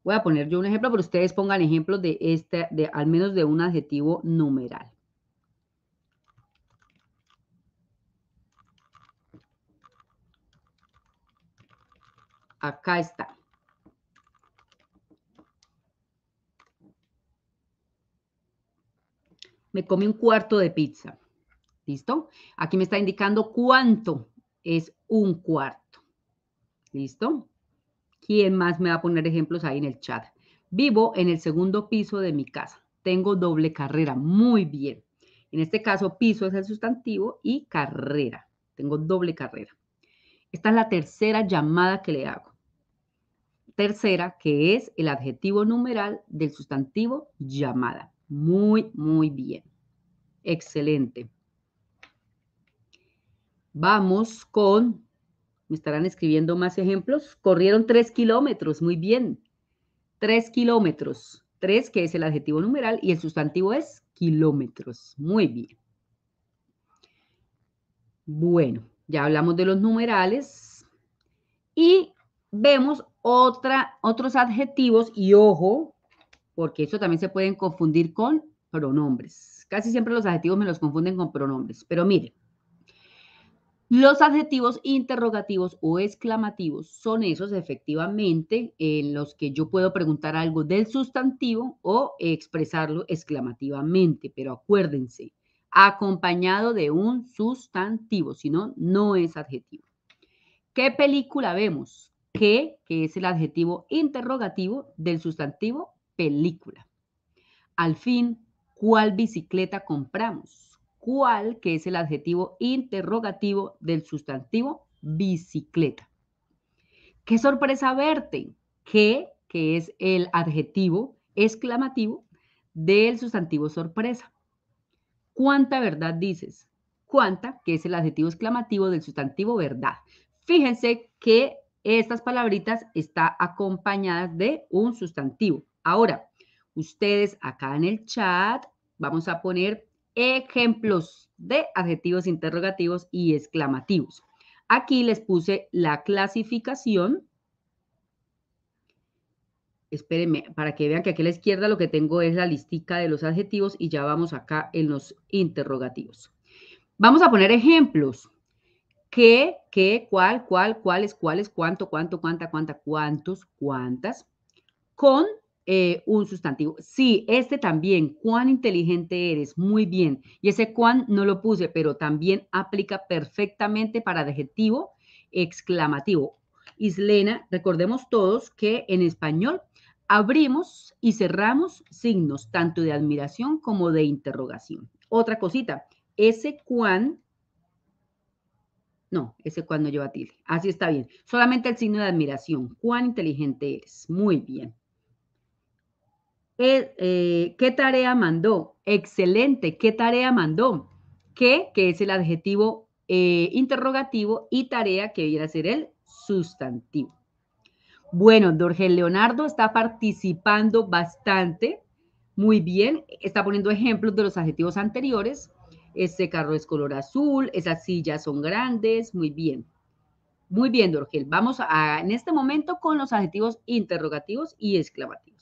Voy a poner yo un ejemplo, pero ustedes pongan ejemplos de este, de al menos de un adjetivo numeral. Acá está. Me comí un cuarto de pizza. ¿Listo? Aquí me está indicando cuánto es un cuarto. ¿Listo? ¿Quién más me va a poner ejemplos ahí en el chat? Vivo en el segundo piso de mi casa. Tengo doble carrera. Muy bien. En este caso, piso es el sustantivo y carrera. Tengo doble carrera. Esta es la tercera llamada que le hago. Tercera, que es el adjetivo numeral del sustantivo llamada. Muy, muy bien. Excelente. Vamos con, me estarán escribiendo más ejemplos. Corrieron tres kilómetros, muy bien. Tres kilómetros. Tres, que es el adjetivo numeral, y el sustantivo es kilómetros. Muy bien. Bueno, ya hablamos de los numerales. Y vemos otros adjetivos, y ojo, porque eso también se pueden confundir con pronombres. Casi siempre los adjetivos me los confunden con pronombres, pero miren, los adjetivos interrogativos o exclamativos son esos efectivamente en los que yo puedo preguntar algo del sustantivo o expresarlo exclamativamente, pero acuérdense, acompañado de un sustantivo, si no, no es adjetivo. ¿Qué película vemos? ¿Qué? Que es el adjetivo interrogativo del sustantivo película. Al fin, ¿cuál bicicleta compramos? Cuál, que es el adjetivo interrogativo del sustantivo bicicleta. Qué sorpresa verte. ¿Qué? que es el adjetivo exclamativo del sustantivo sorpresa. ¿Cuánta verdad dices? ¿Cuánta? que es el adjetivo exclamativo del sustantivo verdad. Fíjense que estas palabritas están acompañadas de un sustantivo. Ahora, ustedes acá en el chat vamos a poner ejemplos de adjetivos interrogativos y exclamativos. Aquí les puse la clasificación. Espérenme, para que vean que aquí a la izquierda lo que tengo es la listica de los adjetivos y ya vamos acá en los interrogativos. Vamos a poner ejemplos. ¿Qué, qué, cuál, cuál, cuáles, cuáles, cuánto, cuánto, cuánta, cuánta, cuántos, cuántas, con eh, un sustantivo. Sí, este también, cuán inteligente eres, muy bien. Y ese cuán no lo puse, pero también aplica perfectamente para adjetivo exclamativo. Islena, recordemos todos que en español abrimos y cerramos signos tanto de admiración como de interrogación. Otra cosita, ese cuán, no, ese cuán no lleva tilde, así está bien, solamente el signo de admiración, cuán inteligente eres, muy bien. Eh, ¿Qué tarea mandó? Excelente. ¿Qué tarea mandó? ¿Qué? Que es el adjetivo eh, interrogativo y tarea que viene a ser el sustantivo. Bueno, Dorgel Leonardo está participando bastante. Muy bien. Está poniendo ejemplos de los adjetivos anteriores. Este carro es color azul, esas sillas son grandes. Muy bien. Muy bien, Dorgel. Vamos a, en este momento con los adjetivos interrogativos y exclamativos.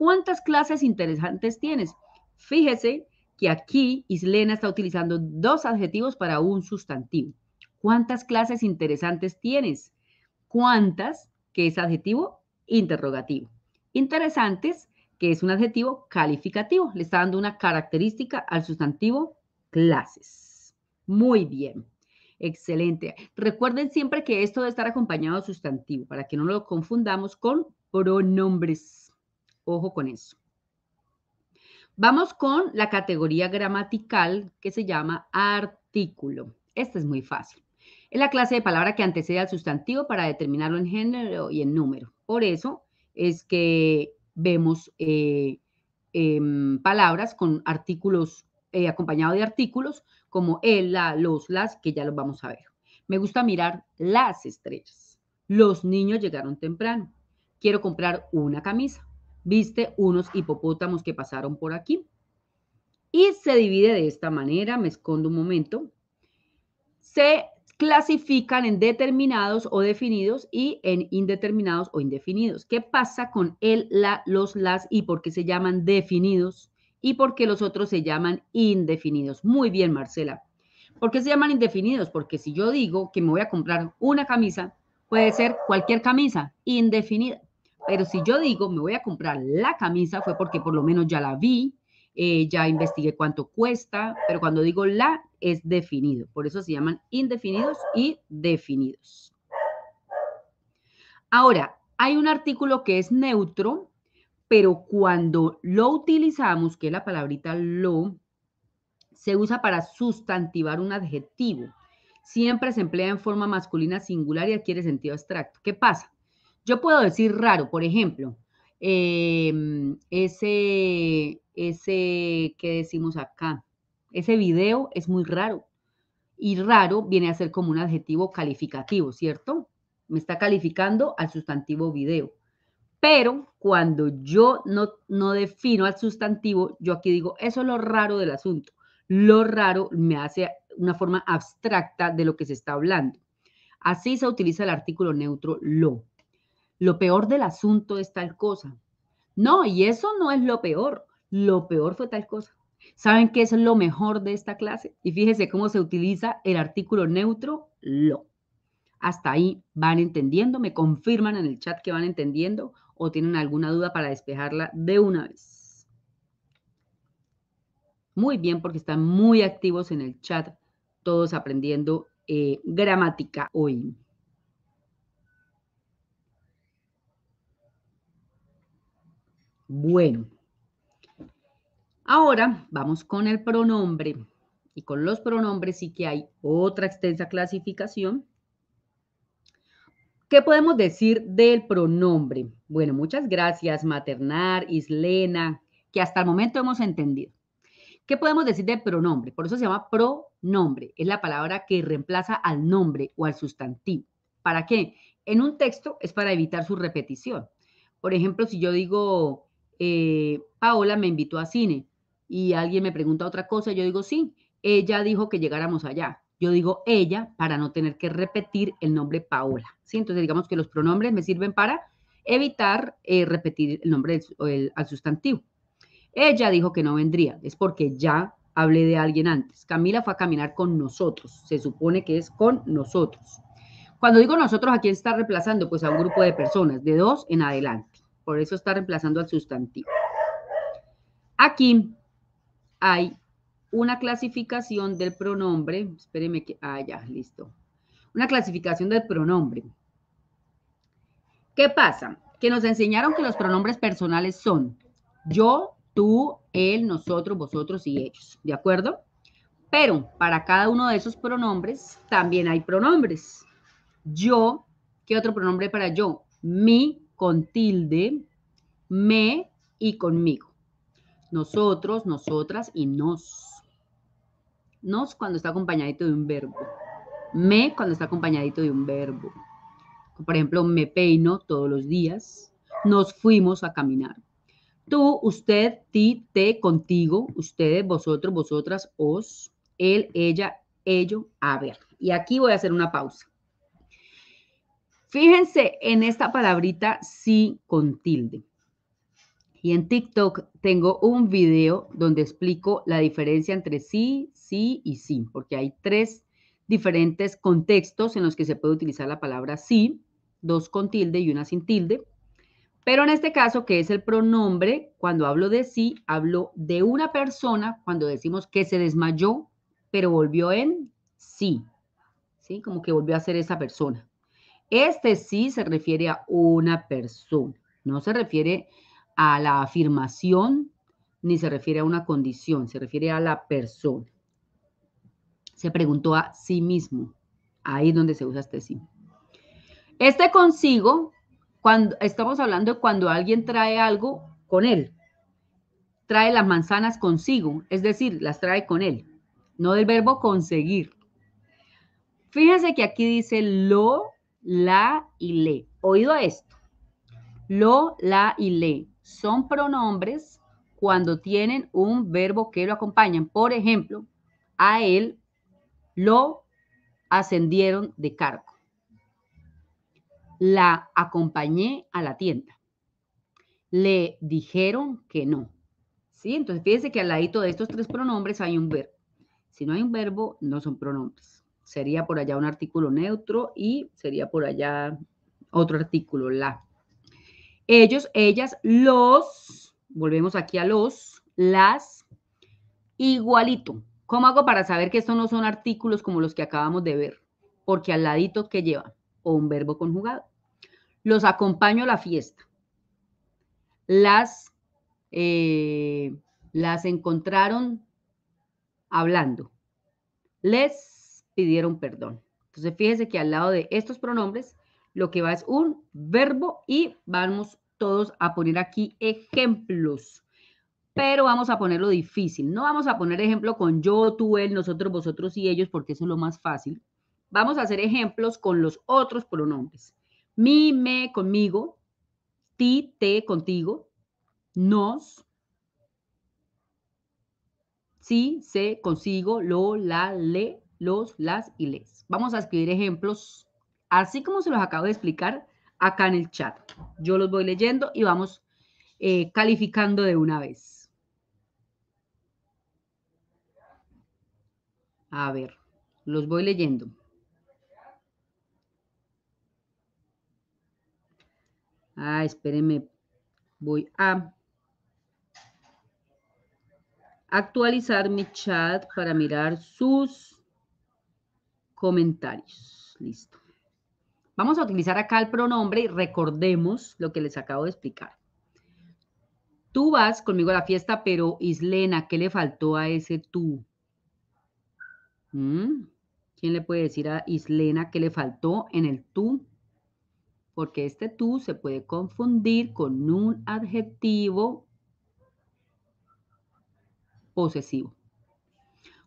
¿Cuántas clases interesantes tienes? Fíjese que aquí Islena está utilizando dos adjetivos para un sustantivo. ¿Cuántas clases interesantes tienes? ¿Cuántas? que es adjetivo interrogativo. Interesantes, que es un adjetivo calificativo. Le está dando una característica al sustantivo clases. Muy bien. Excelente. Recuerden siempre que esto debe estar acompañado de sustantivo para que no lo confundamos con pronombres. Ojo con eso. Vamos con la categoría gramatical que se llama artículo. Esta es muy fácil. Es la clase de palabra que antecede al sustantivo para determinarlo en género y en número. Por eso es que vemos eh, em, palabras con artículos eh, acompañados de artículos como el, la, los, las, que ya los vamos a ver. Me gusta mirar las estrellas. Los niños llegaron temprano. Quiero comprar una camisa. Viste unos hipopótamos que pasaron por aquí. Y se divide de esta manera. Me escondo un momento. Se clasifican en determinados o definidos y en indeterminados o indefinidos. ¿Qué pasa con el, la, los, las y por qué se llaman definidos y por qué los otros se llaman indefinidos? Muy bien, Marcela. ¿Por qué se llaman indefinidos? Porque si yo digo que me voy a comprar una camisa, puede ser cualquier camisa, indefinida. Pero si yo digo me voy a comprar la camisa, fue porque por lo menos ya la vi, eh, ya investigué cuánto cuesta, pero cuando digo la es definido. Por eso se llaman indefinidos y definidos. Ahora, hay un artículo que es neutro, pero cuando lo utilizamos, que es la palabrita lo, se usa para sustantivar un adjetivo. Siempre se emplea en forma masculina singular y adquiere sentido abstracto. ¿Qué pasa? Yo puedo decir raro, por ejemplo, em, ese, ese, ¿qué decimos acá? Ese video es muy raro. Y raro viene a ser como un adjetivo calificativo, ¿cierto? Me está calificando al sustantivo video. Pero cuando yo no, no defino al sustantivo, yo aquí digo, eso es lo raro del asunto. Lo raro me hace una forma abstracta de lo que se está hablando. Así se utiliza el artículo neutro lo. Lo peor del asunto es tal cosa. No, y eso no es lo peor. Lo peor fue tal cosa. ¿Saben qué es lo mejor de esta clase? Y fíjense cómo se utiliza el artículo neutro lo. Hasta ahí van entendiendo, me confirman en el chat que van entendiendo o tienen alguna duda para despejarla de una vez. Muy bien, porque están muy activos en el chat, todos aprendiendo eh, gramática hoy. Bueno, Ahora vamos con el pronombre. Y con los pronombres sí que hay otra extensa clasificación. ¿Qué podemos decir del pronombre? Bueno, muchas gracias, Maternar, Islena, que hasta el momento hemos entendido. ¿Qué podemos decir del pronombre? Por eso se llama pronombre. Es la palabra que reemplaza al nombre o al sustantivo. ¿Para qué? En un texto es para evitar su repetición. Por ejemplo, si yo digo, eh, Paola me invitó a cine, y alguien me pregunta otra cosa, yo digo, sí, ella dijo que llegáramos allá. Yo digo ella para no tener que repetir el nombre Paola. ¿sí? Entonces, digamos que los pronombres me sirven para evitar eh, repetir el nombre al sustantivo. Ella dijo que no vendría, es porque ya hablé de alguien antes. Camila fue a caminar con nosotros, se supone que es con nosotros. Cuando digo nosotros, ¿a quién está reemplazando? Pues a un grupo de personas, de dos en adelante. Por eso está reemplazando al sustantivo. Aquí hay una clasificación del pronombre, espéreme que, ah, ya, listo. Una clasificación del pronombre. ¿Qué pasa? Que nos enseñaron que los pronombres personales son yo, tú, él, nosotros, vosotros y ellos, ¿de acuerdo? Pero para cada uno de esos pronombres también hay pronombres. Yo, ¿qué otro pronombre para yo? Mi con tilde, me y conmigo nosotros, nosotras y nos. Nos cuando está acompañadito de un verbo. Me cuando está acompañadito de un verbo. Por ejemplo, me peino todos los días. Nos fuimos a caminar. Tú, usted, ti, te, contigo, ustedes, vosotros, vosotras, os, él, ella, ello, a ver. Y aquí voy a hacer una pausa. Fíjense en esta palabrita sí con tilde. Y en TikTok tengo un video donde explico la diferencia entre sí, sí y sí, porque hay tres diferentes contextos en los que se puede utilizar la palabra sí, dos con tilde y una sin tilde. Pero en este caso, que es el pronombre, cuando hablo de sí, hablo de una persona cuando decimos que se desmayó, pero volvió en sí. ¿Sí? Como que volvió a ser esa persona. Este sí se refiere a una persona, no se refiere a la afirmación ni se refiere a una condición, se refiere a la persona. Se preguntó a sí mismo. Ahí es donde se usa este sí. Este consigo, cuando estamos hablando de cuando alguien trae algo con él, trae las manzanas consigo, es decir, las trae con él, no del verbo conseguir. Fíjense que aquí dice lo, la y le. Oído esto. Lo, la y le son pronombres cuando tienen un verbo que lo acompañan. Por ejemplo, a él lo ascendieron de cargo. La acompañé a la tienda. Le dijeron que no. ¿Sí? Entonces, fíjense que al ladito de estos tres pronombres hay un verbo. Si no hay un verbo, no son pronombres. Sería por allá un artículo neutro y sería por allá otro artículo, la. Ellos, ellas, los, volvemos aquí a los, las, igualito. ¿Cómo hago para saber que estos no son artículos como los que acabamos de ver? Porque al ladito que lleva o un verbo conjugado. Los acompaño a la fiesta. Las, eh, las encontraron hablando. Les pidieron perdón. Entonces, fíjese que al lado de estos pronombres, lo que va es un verbo y vamos todos a poner aquí ejemplos. Pero vamos a ponerlo difícil. No vamos a poner ejemplo con yo, tú, él, nosotros, vosotros y ellos, porque eso es lo más fácil. Vamos a hacer ejemplos con los otros pronombres. Mi, me, conmigo. Ti, te, contigo. Nos. Sí, se, consigo. Lo, la, le, los, las y les. Vamos a escribir ejemplos así como se los acabo de explicar acá en el chat. Yo los voy leyendo y vamos eh, calificando de una vez. A ver, los voy leyendo. Ah, espérenme. Voy a actualizar mi chat para mirar sus comentarios. Listo. Vamos a utilizar acá el pronombre y recordemos lo que les acabo de explicar. Tú vas conmigo a la fiesta, pero Islena, ¿qué le faltó a ese tú? ¿Mm? ¿Quién le puede decir a Islena qué le faltó en el tú? Porque este tú se puede confundir con un adjetivo posesivo.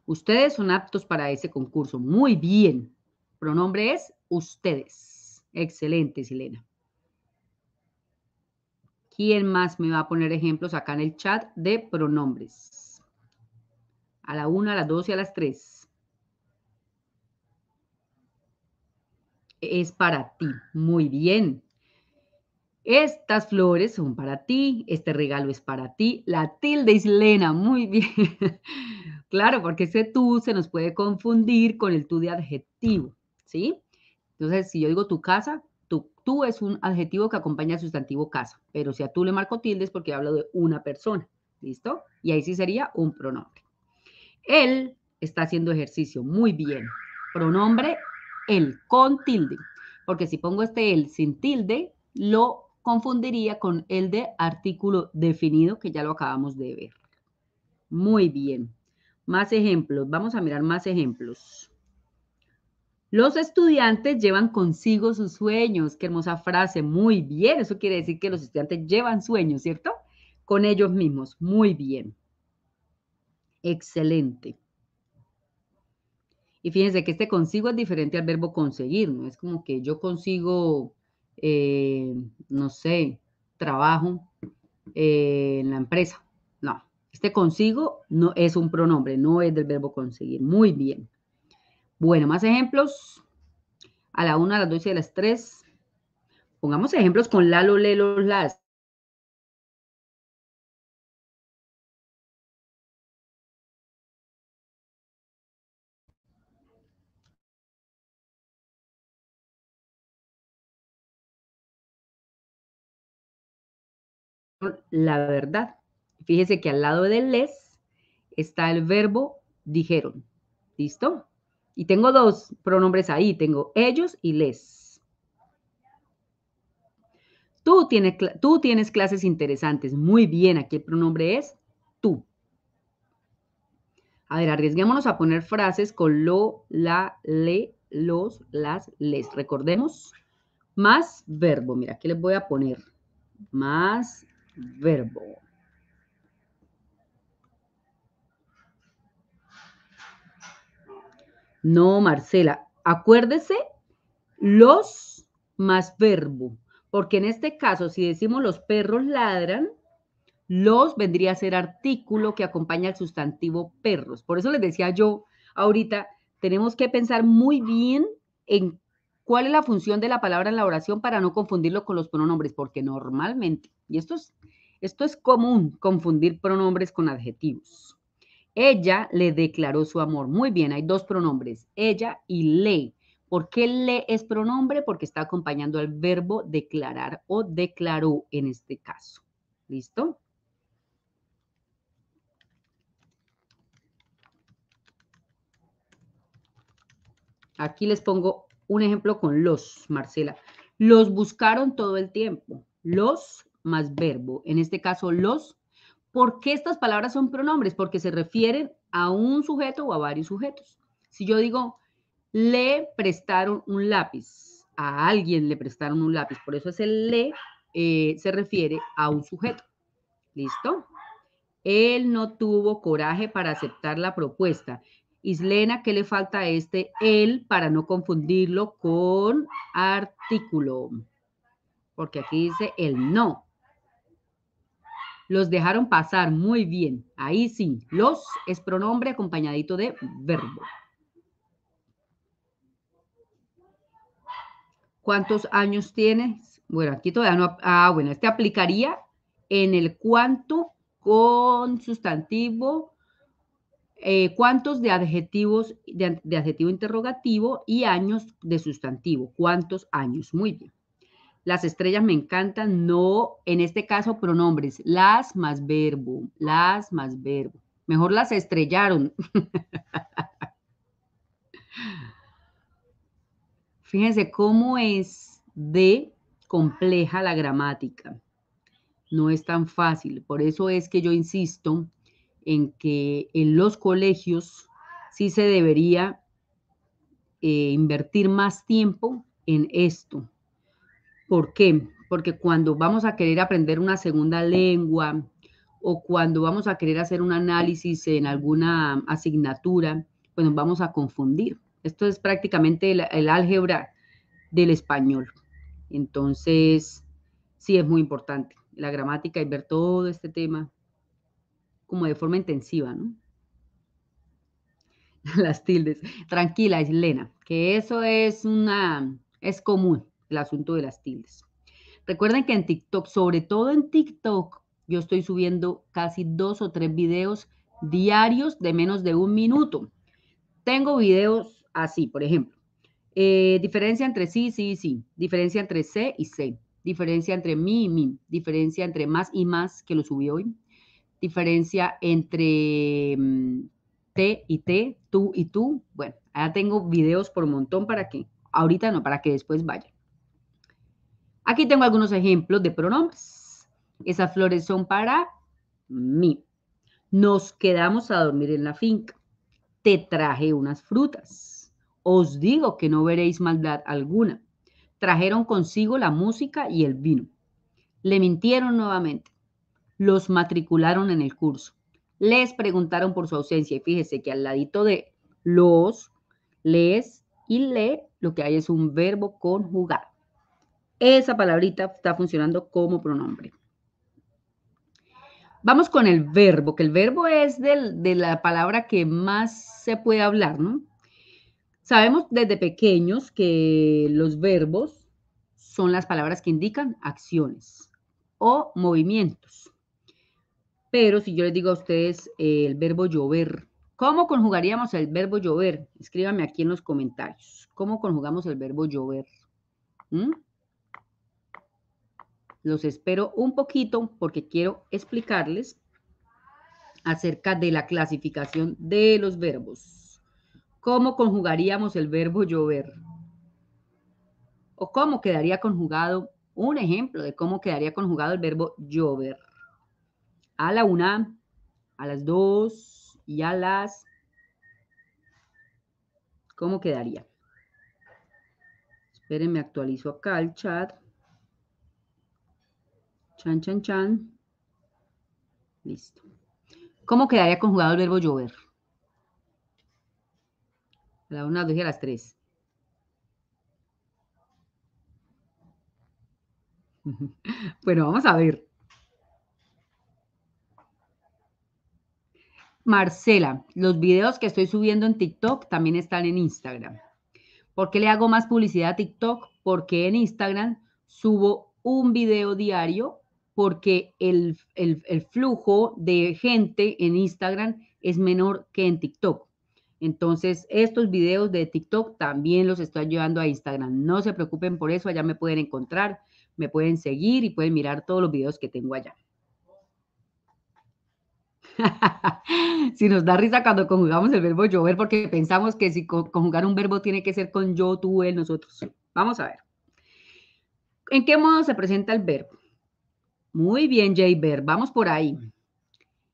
Ustedes son aptos para ese concurso. Muy bien. Pronombre es ustedes. Excelente, Silena. ¿Quién más me va a poner ejemplos acá en el chat de pronombres? A la una, a las dos y a las tres. Es para ti. Muy bien. Estas flores son para ti, este regalo es para ti. La tilde Islena, muy bien. Claro, porque ese tú se nos puede confundir con el tú de adjetivo, ¿sí? Entonces, si yo digo tu casa, tú, es un adjetivo que acompaña al sustantivo casa, pero si a tú le marco tilde es porque hablo de una persona, ¿listo? Y ahí sí sería un pronombre. Él está haciendo ejercicio, muy bien. Pronombre él con tilde, porque si pongo este él sin tilde, lo confundiría con el de artículo definido, que ya lo acabamos de ver. Muy bien. Más ejemplos. Vamos a mirar más ejemplos. Los estudiantes llevan consigo sus sueños. Qué hermosa frase. Muy bien. Eso quiere decir que los estudiantes llevan sueños, ¿cierto? Con ellos mismos. Muy bien. Excelente. Y fíjense que este consigo es diferente al verbo conseguir, ¿no? Es como que yo consigo, eh, no sé, trabajo eh, en la empresa. Este consigo no es un pronombre, no es del verbo conseguir. Muy bien. Bueno, más ejemplos. A la una, a las dos y a las tres. Pongamos ejemplos con lalo, lelo, las. La verdad. Fíjese que al lado de les está el verbo dijeron. ¿Listo? Y tengo dos pronombres ahí, tengo ellos y les. Tú tienes, tú tienes clases interesantes. Muy bien, aquí el pronombre es tú. A ver, arriesguémonos a poner frases con lo, la, le, los, las, les. Recordemos, más verbo. Mira, ¿qué les voy a poner? Más verbo. No, Marcela, acuérdese los más verbo, porque en este caso, si decimos los perros ladran, los vendría a ser artículo que acompaña al sustantivo perros. Por eso les decía yo ahorita, tenemos que pensar muy bien en cuál es la función de la palabra en la oración para no confundirlo con los pronombres, porque normalmente, y esto es, esto es común, confundir pronombres con adjetivos. Ella le declaró su amor. Muy bien, hay dos pronombres, ella y le. ¿Por qué le es pronombre? Porque está acompañando al verbo declarar o declaró en este caso. ¿Listo? Aquí les pongo un ejemplo con los, Marcela. Los buscaron todo el tiempo. Los más verbo. En este caso, los ¿Por qué estas palabras son pronombres? Porque se refieren a un sujeto o a varios sujetos. Si yo digo, le prestaron un lápiz, a alguien le prestaron un lápiz, por eso es el le, eh, se refiere a un sujeto. ¿Listo? Él no tuvo coraje para aceptar la propuesta. Islena, ¿qué le falta a este él para no confundirlo con artículo? Porque aquí dice el no. Los dejaron pasar muy bien. Ahí sí, los es pronombre acompañadito de verbo. ¿Cuántos años tienes? Bueno, aquí todavía no. Ah, bueno, este aplicaría en el cuánto con sustantivo, eh, cuántos de adjetivos, de adjetivo interrogativo y años de sustantivo. ¿Cuántos años? Muy bien. Las estrellas me encantan, no, en este caso pronombres, las más verbo, las más verbo. Mejor las estrellaron. Fíjense cómo es de compleja la gramática. No es tan fácil. Por eso es que yo insisto en que en los colegios sí se debería eh, invertir más tiempo en esto ¿Por qué? Porque cuando vamos a querer aprender una segunda lengua o cuando vamos a querer hacer un análisis en alguna asignatura, pues nos vamos a confundir. Esto es prácticamente el, álgebra del español. Entonces, sí es muy importante la gramática y ver todo este tema como de forma intensiva, ¿no? Las tildes. Tranquila, Islena, que eso es una, es común el asunto de las tildes. Recuerden que en TikTok, sobre todo en TikTok, yo estoy subiendo casi dos o tres videos diarios de menos de un minuto. Tengo videos así, por ejemplo, eh, diferencia entre sí, sí, sí, diferencia entre C y C, diferencia entre mi y mi, diferencia entre más y más, que lo subí hoy, diferencia entre mm, T y T, tú y tú. Bueno, allá tengo videos por montón para que, ahorita no, para que después vaya. Aquí tengo algunos ejemplos de pronombres. Esas flores son para mí. Nos quedamos a dormir en la finca. Te traje unas frutas. Os digo que no veréis maldad alguna. Trajeron consigo la música y el vino. Le mintieron nuevamente. Los matricularon en el curso. Les preguntaron por su ausencia y fíjese que al ladito de los, les y le, lo que hay es un verbo conjugado. Esa palabrita está funcionando como pronombre. Vamos con el verbo, que el verbo es de la palabra que más se puede hablar, ¿no? Sabemos desde pequeños que los verbos son las palabras que indican acciones o movimientos. Pero si yo les digo a ustedes el verbo llover, ¿cómo conjugaríamos el verbo llover? Escríbame aquí en los comentarios. ¿Cómo conjugamos el verbo llover? ¿Mm? Los espero un poquito porque quiero explicarles acerca de la clasificación de los verbos. ¿Cómo conjugaríamos el verbo llover? ¿O cómo quedaría conjugado? Un ejemplo de cómo quedaría conjugado el verbo llover. A la una, a las dos y a las... ¿Cómo quedaría? Espérenme, actualizo acá el chat. Chan, chan, chan. Listo. ¿Cómo quedaría conjugado el verbo llover? A las una, dos y a las tres. Bueno, vamos a ver. Marcela, los videos que estoy subiendo en TikTok también están en Instagram. ¿Por qué le hago más publicidad a TikTok? Porque en Instagram subo un video diario porque el, flujo de gente en Instagram es menor que en TikTok. Entonces, estos videos de TikTok también los estoy llevando a Instagram. No se preocupen por eso, allá me pueden encontrar, me pueden seguir y pueden mirar todos los videos que tengo allá. si nos da risa cuando conjugamos el verbo llover, porque pensamos que si conjugar un verbo tiene que ser con yo, tú, él, nosotros. Vamos a ver. ¿En qué modo se presenta el verbo? Muy bien, Jayber, vamos por ahí.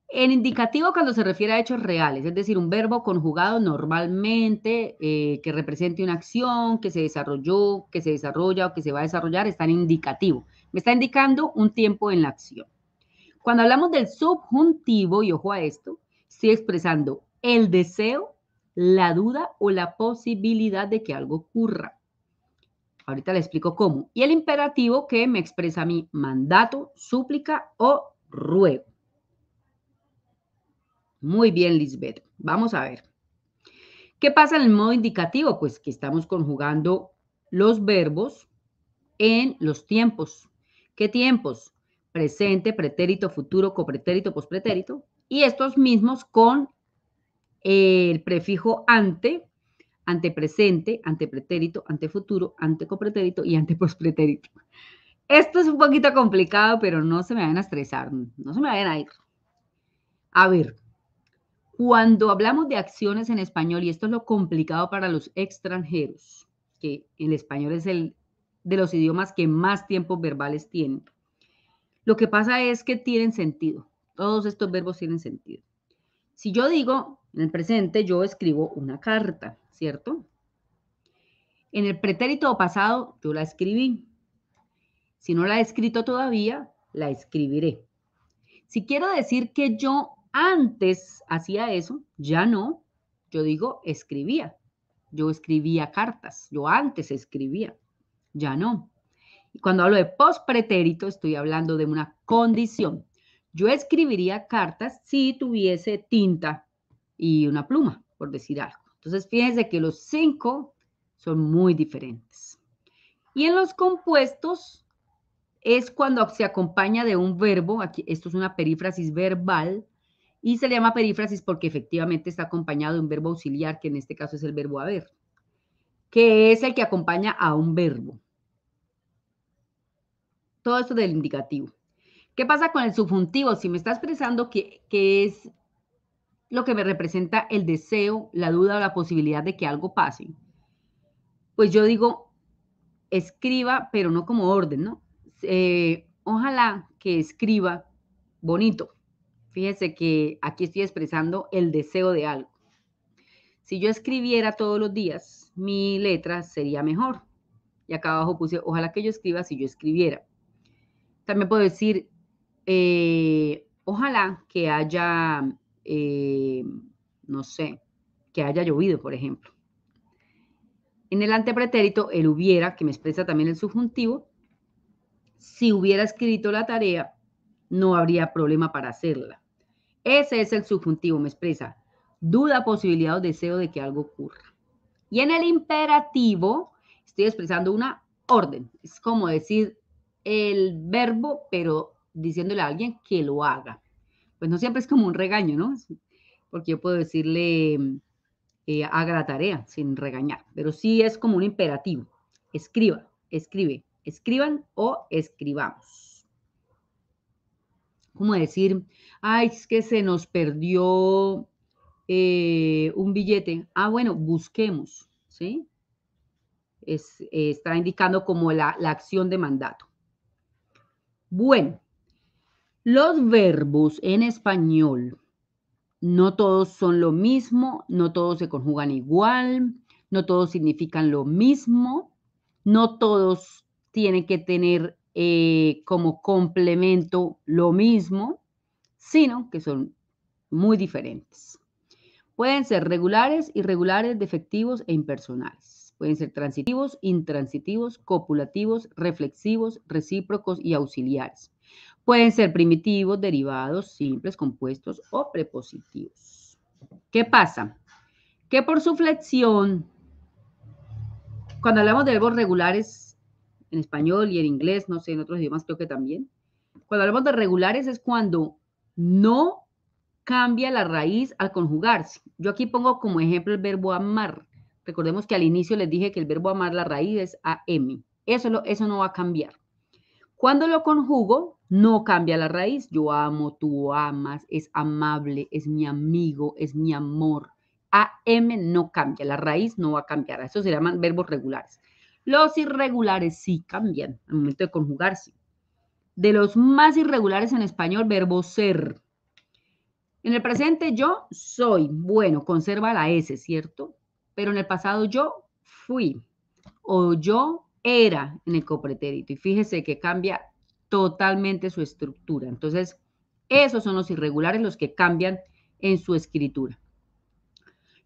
En indicativo cuando se refiere a hechos reales, es decir, un verbo conjugado normalmente eh, que represente una acción que se desarrolló, que se desarrolla o que se va a desarrollar, está en indicativo. Me está indicando un tiempo en la acción. Cuando hablamos del subjuntivo, y ojo a esto, estoy expresando el deseo, la duda o la posibilidad de que algo ocurra. Ahorita le explico cómo. Y el imperativo que me expresa mi mandato, súplica o ruego. Muy bien, Lisbeth. Vamos a ver. ¿Qué pasa en el modo indicativo? Pues que estamos conjugando los verbos en los tiempos. ¿Qué tiempos? Presente, pretérito, futuro, copretérito, pospretérito. Y estos mismos con el prefijo ante antepresente, antepretérito, antefuturo, antecopretérito y antepospretérito. Esto es un poquito complicado, pero no se me vayan a estresar, no se me vayan a ir. A ver, cuando hablamos de acciones en español, y esto es lo complicado para los extranjeros, que el español es el de los idiomas que más tiempos verbales tienen, lo que pasa es que tienen sentido. Todos estos verbos tienen sentido. Si yo digo en el presente, yo escribo una carta. ¿cierto? En el pretérito pasado yo la escribí. Si no la he escrito todavía, la escribiré. Si quiero decir que yo antes hacía eso, ya no, yo digo escribía. Yo escribía cartas, yo antes escribía, ya no. Y cuando hablo de pospretérito, estoy hablando de una condición. Yo escribiría cartas si tuviese tinta y una pluma, por decir algo. Entonces, fíjense que los cinco son muy diferentes. Y en los compuestos es cuando se acompaña de un verbo, aquí esto es una perífrasis verbal, y se le llama perífrasis porque efectivamente está acompañado de un verbo auxiliar, que en este caso es el verbo haber, que es el que acompaña a un verbo. Todo esto del indicativo. ¿Qué pasa con el subjuntivo? Si me está expresando que, que es lo que me representa el deseo, la duda o la posibilidad de que algo pase, pues yo digo, escriba, pero no como orden, ¿no? Eh, ojalá que escriba bonito. Fíjese que aquí estoy expresando el deseo de algo. Si yo escribiera todos los días, mi letra sería mejor. Y acá abajo puse, ojalá que yo escriba si yo escribiera. También puedo decir, eh, ojalá que haya eh, no sé, que haya llovido, por ejemplo. En el antepretérito, el hubiera, que me expresa también el subjuntivo, si hubiera escrito la tarea, no habría problema para hacerla. Ese es el subjuntivo, me expresa duda, posibilidad o deseo de que algo ocurra. Y en el imperativo, estoy expresando una orden. Es como decir el verbo, pero diciéndole a alguien que lo haga pues no siempre es como un regaño, ¿no? Porque yo puedo decirle, eh, haga la tarea sin regañar, pero sí es como un imperativo. Escriba, escribe, escriban o escribamos. como decir, ay, es que se nos perdió eh, un billete. Ah, bueno, busquemos, ¿sí? Es, está indicando como la, la acción de mandato. Bueno, los verbos en español, no todos son lo mismo, no todos se conjugan igual, no todos significan lo mismo, no todos tienen que tener eh, como complemento lo mismo, sino que son muy diferentes. Pueden ser regulares, irregulares, defectivos e impersonales. Pueden ser transitivos, intransitivos, copulativos, reflexivos, recíprocos y auxiliares. Pueden ser primitivos, derivados, simples, compuestos o prepositivos. ¿Qué pasa? Que por su flexión, cuando hablamos de verbos regulares, en español y en inglés, no sé, en otros idiomas creo que también. Cuando hablamos de regulares es cuando no cambia la raíz al conjugarse. Yo aquí pongo como ejemplo el verbo amar. Recordemos que al inicio les dije que el verbo amar, la raíz es AM. Eso, eso no va a cambiar. Cuando lo conjugo, no cambia la raíz. Yo amo, tú amas, es amable, es mi amigo, es mi amor. AM no cambia, la raíz no va a cambiar. Eso se llaman verbos regulares. Los irregulares sí cambian al momento de conjugarse. De los más irregulares en español, verbo ser. En el presente yo soy, bueno, conserva la S, ¿cierto? Pero en el pasado yo fui o yo era en el copretérito. Y fíjese que cambia totalmente su estructura. Entonces, esos son los irregulares los que cambian en su escritura.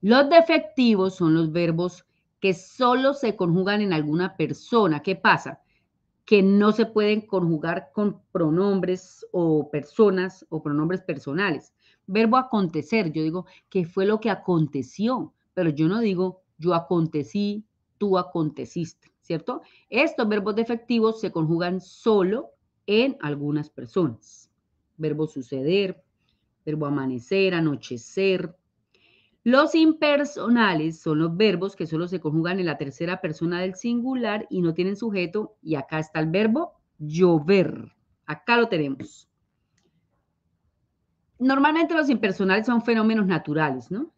Los defectivos son los verbos que solo se conjugan en alguna persona. ¿Qué pasa? Que no se pueden conjugar con pronombres o personas o pronombres personales. Verbo acontecer, yo digo, ¿qué fue lo que aconteció? Pero yo no digo, yo acontecí, tú aconteciste, ¿cierto? Estos verbos defectivos se conjugan solo en algunas personas. Verbo suceder, verbo amanecer, anochecer, los impersonales son los verbos que solo se conjugan en la tercera persona del singular y no tienen sujeto. Y acá está el verbo llover. Acá lo tenemos. Normalmente los impersonales son fenómenos naturales, ¿no?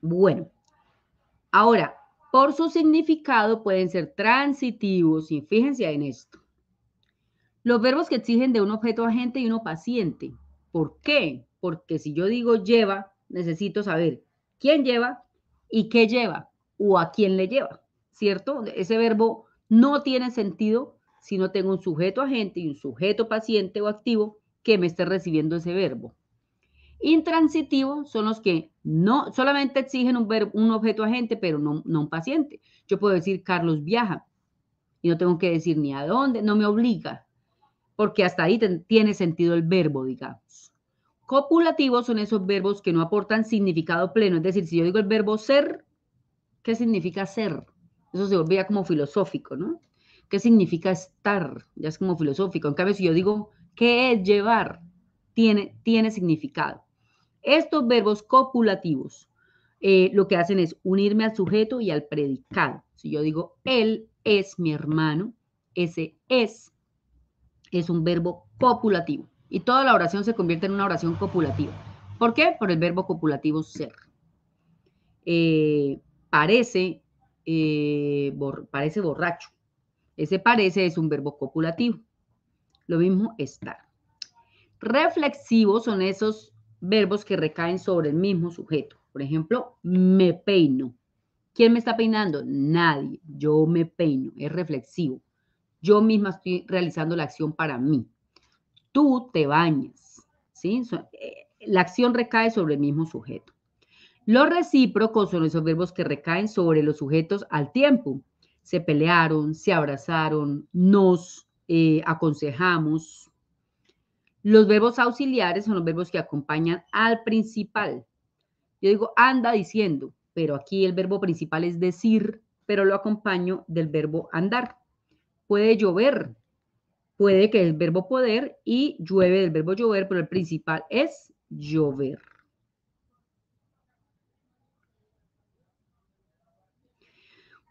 Bueno, ahora, por su significado pueden ser transitivos y fíjense en esto. Los verbos que exigen de un objeto agente y uno paciente. ¿Por qué? Porque si yo digo lleva, necesito saber quién lleva y qué lleva o a quién le lleva, ¿cierto? Ese verbo no tiene sentido si no tengo un sujeto agente y un sujeto paciente o activo que me esté recibiendo ese verbo. Intransitivos son los que no solamente exigen un objeto agente, pero no, no un paciente. Yo puedo decir Carlos viaja y no tengo que decir ni a dónde, no me obliga, porque hasta ahí tiene sentido el verbo, digamos. Copulativos son esos verbos que no aportan significado pleno. Es decir, si yo digo el verbo ser, ¿qué significa ser? Eso se volvía como filosófico, ¿no? ¿Qué significa estar? Ya es como filosófico. En cambio, si yo digo, ¿qué es llevar? Tiene, tiene significado. Estos verbos copulativos eh, lo que hacen es unirme al sujeto y al predicado. Si yo digo, él es mi hermano, ese es es un verbo copulativo y toda la oración se convierte en una oración copulativa. ¿Por qué? Por el verbo copulativo ser. Eh, parece, eh, parece borracho. Ese parece es un verbo copulativo. Lo mismo estar. Reflexivos son esos verbos que recaen sobre el mismo sujeto. Por ejemplo, me peino. ¿Quién me está peinando? Nadie. Yo me peino. Es reflexivo. Yo misma estoy realizando la acción para mí tú te bañas. ¿sí? Eh, la acción recae sobre el mismo sujeto. Los recíprocos son esos verbos que recaen sobre los sujetos al tiempo. Se pelearon, se abrazaron, nos eh, aconsejamos. Los verbos auxiliares son los verbos que acompañan al principal. Yo digo anda diciendo, pero aquí el verbo principal es decir, pero lo acompaño del verbo andar. Puede llover, puede que el verbo poder y llueve del verbo llover, pero el principal es llover.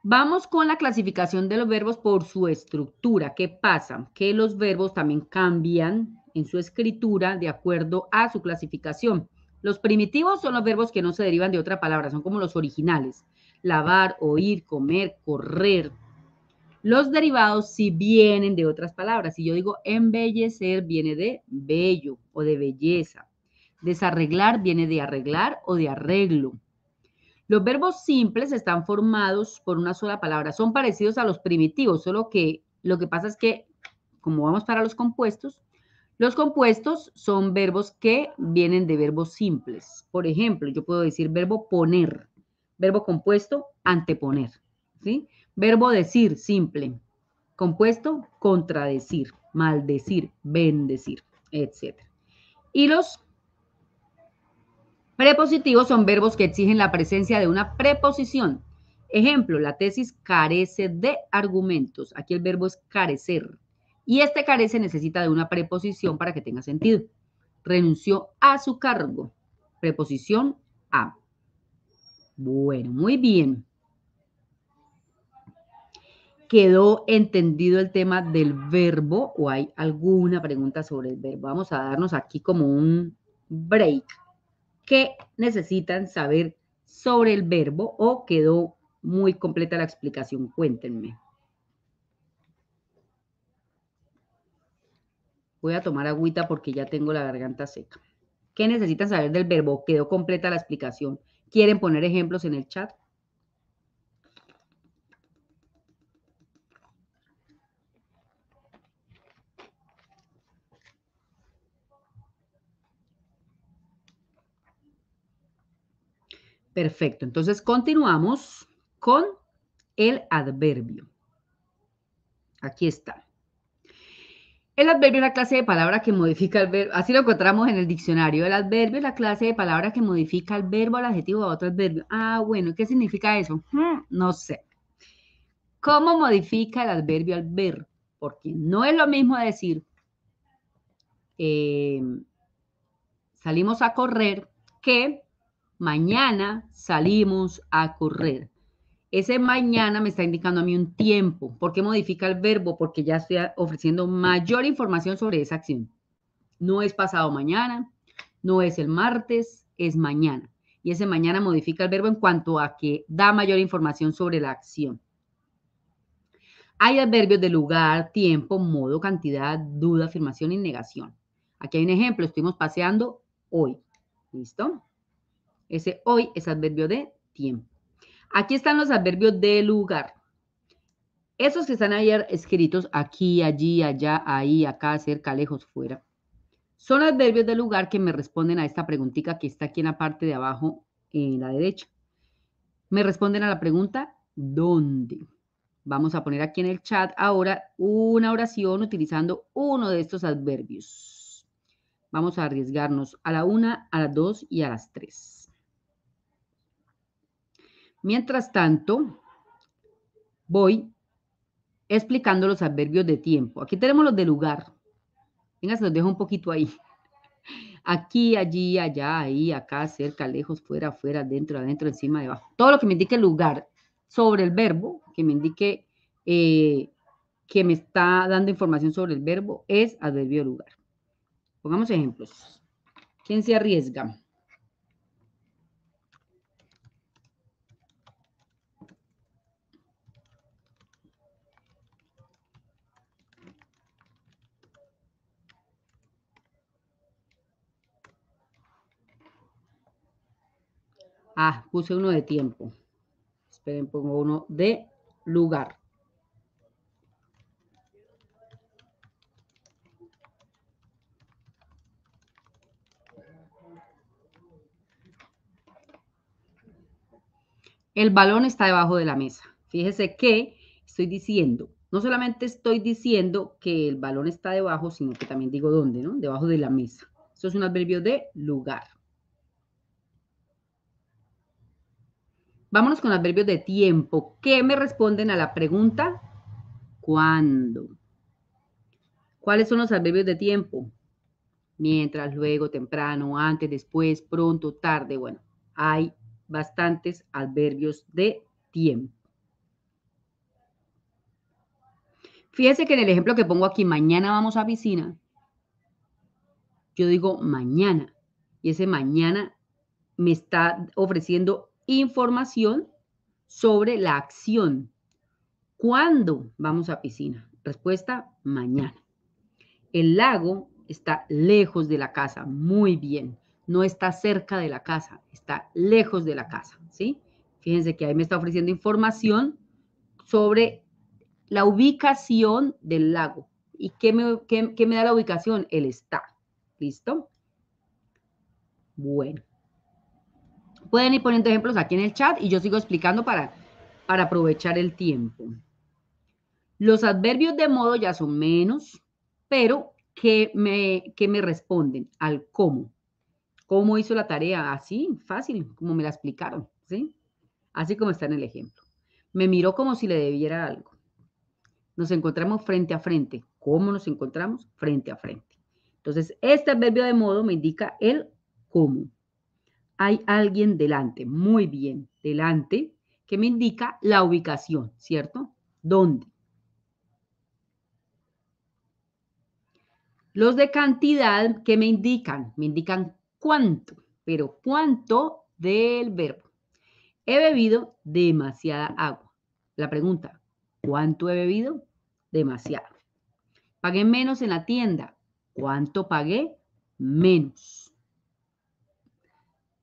Vamos con la clasificación de los verbos por su estructura. ¿Qué pasa? Que los verbos también cambian en su escritura de acuerdo a su clasificación. Los primitivos son los verbos que no se derivan de otra palabra, son como los originales. Lavar, oír, comer, correr. Los derivados sí vienen de otras palabras. Si yo digo embellecer, viene de bello o de belleza. Desarreglar viene de arreglar o de arreglo. Los verbos simples están formados por una sola palabra. Son parecidos a los primitivos, solo que lo que pasa es que, como vamos para los compuestos, los compuestos son verbos que vienen de verbos simples. Por ejemplo, yo puedo decir verbo poner, verbo compuesto, anteponer. ¿sí? Verbo decir, simple. Compuesto, contradecir, maldecir, bendecir, etc. Y los prepositivos son verbos que exigen la presencia de una preposición. Ejemplo, la tesis carece de argumentos. Aquí el verbo es carecer. Y este carece necesita de una preposición para que tenga sentido. Renunció a su cargo. Preposición a. Bueno, muy bien. ¿Quedó entendido el tema del verbo o hay alguna pregunta sobre el verbo? Vamos a darnos aquí como un break. ¿Qué necesitan saber sobre el verbo o quedó muy completa la explicación? Cuéntenme. Voy a tomar agüita porque ya tengo la garganta seca. ¿Qué necesitan saber del verbo? ¿Quedó completa la explicación? ¿Quieren poner ejemplos en el chat? Perfecto. Entonces continuamos con el adverbio. Aquí está. El adverbio es la clase de palabra que modifica el verbo, así lo encontramos en el diccionario. El adverbio es la clase de palabra que modifica el verbo al adjetivo a otro adverbio. Ah, bueno, ¿qué significa eso? Hmm, no sé. ¿Cómo modifica el adverbio al verbo? Porque no es lo mismo decir eh, salimos a correr que mañana salimos a correr. Ese mañana me está indicando a mí un tiempo. ¿Por qué modifica el verbo? Porque ya estoy ofreciendo mayor información sobre esa acción. No es pasado mañana, no es el martes, es mañana. Y ese mañana modifica el verbo en cuanto a que da mayor información sobre la acción. Hay adverbios de lugar, tiempo, modo, cantidad, duda, afirmación y negación. Aquí hay un ejemplo. Estuvimos paseando hoy. ¿Listo? Ese hoy es adverbio de tiempo. Aquí están los adverbios de lugar. Esos que están ayer escritos aquí, allí, allá, ahí, acá, cerca, lejos, fuera. Son adverbios de lugar que me responden a esta preguntita que está aquí en la parte de abajo, en la derecha. Me responden a la pregunta, ¿dónde? Vamos a poner aquí en el chat ahora una oración utilizando uno de estos adverbios. Vamos a arriesgarnos a la una, a las dos y a las tres. Mientras tanto, voy explicando los adverbios de tiempo. Aquí tenemos los de lugar. Venga, se los dejo un poquito ahí. Aquí, allí, allá, ahí, acá, cerca, lejos, fuera, fuera, dentro, adentro, encima, debajo. Todo lo que me indique lugar sobre el verbo, que me indique eh, que me está dando información sobre el verbo, es adverbio de lugar. Pongamos ejemplos. ¿Quién se arriesga? Ah, puse uno de tiempo. Esperen, pongo uno de lugar. El balón está debajo de la mesa. Fíjese que estoy diciendo, no solamente estoy diciendo que el balón está debajo, sino que también digo dónde, ¿no? Debajo de la mesa. Eso es un adverbio de lugar. Vámonos con adverbios de tiempo. ¿Qué me responden a la pregunta? ¿Cuándo? ¿Cuáles son los adverbios de tiempo? Mientras, luego, temprano, antes, después, pronto, tarde. Bueno, hay bastantes adverbios de tiempo. Fíjese que en el ejemplo que pongo aquí, mañana vamos a piscina, Yo digo mañana y ese mañana me está ofreciendo información sobre la acción. ¿Cuándo vamos a piscina? Respuesta, mañana. El lago está lejos de la casa, muy bien. No está cerca de la casa, está lejos de la casa, ¿sí? Fíjense que ahí me está ofreciendo información sobre la ubicación del lago. ¿Y qué me, qué me da la ubicación? El está. ¿Listo? Bueno. Pueden ir poniendo ejemplos aquí en el chat y yo sigo explicando para, para aprovechar el tiempo. Los adverbios de modo ya son menos, pero que me, me responden al cómo. ¿Cómo hizo la tarea? Así, fácil, como me la explicaron, ¿sí? Así como está en el ejemplo. Me miró como si le debiera algo. Nos encontramos frente a frente. ¿Cómo nos encontramos? Frente a frente. Entonces, este adverbio de modo me indica el cómo. Hay alguien delante. Muy bien, delante, que me indica la ubicación, ¿cierto? ¿Dónde? Los de cantidad que me indican, me indican cuánto, pero cuánto del verbo. He bebido demasiada agua. La pregunta, ¿cuánto he bebido? Demasiado. Pagué menos en la tienda. ¿Cuánto pagué? Menos.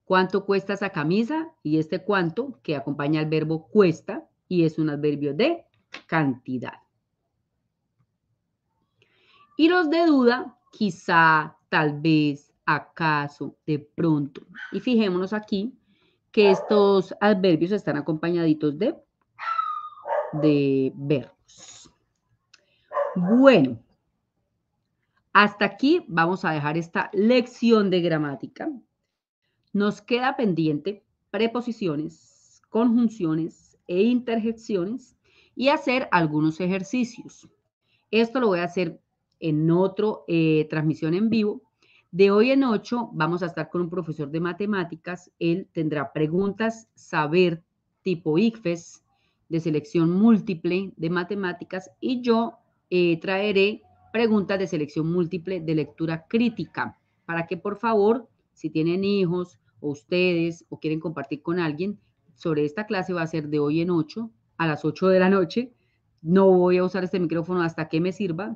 ¿Cuánto cuesta esa camisa? Y este cuánto que acompaña al verbo cuesta y es un adverbio de cantidad. Y los de duda, quizá, tal vez, acaso, de pronto. Y fijémonos aquí que estos adverbios están acompañaditos de, de verbos. Bueno, hasta aquí vamos a dejar esta lección de gramática. Nos queda pendiente preposiciones, conjunciones e interjecciones y hacer algunos ejercicios. Esto lo voy a hacer en otra eh, transmisión en vivo. De hoy en ocho vamos a estar con un profesor de matemáticas. Él tendrá preguntas, saber tipo ICFES, de selección múltiple de matemáticas y yo eh, traeré preguntas de selección múltiple de lectura crítica para que por favor, si tienen hijos ustedes o quieren compartir con alguien sobre esta clase va a ser de hoy en ocho a las 8 de la noche. No voy a usar este micrófono hasta que me sirva,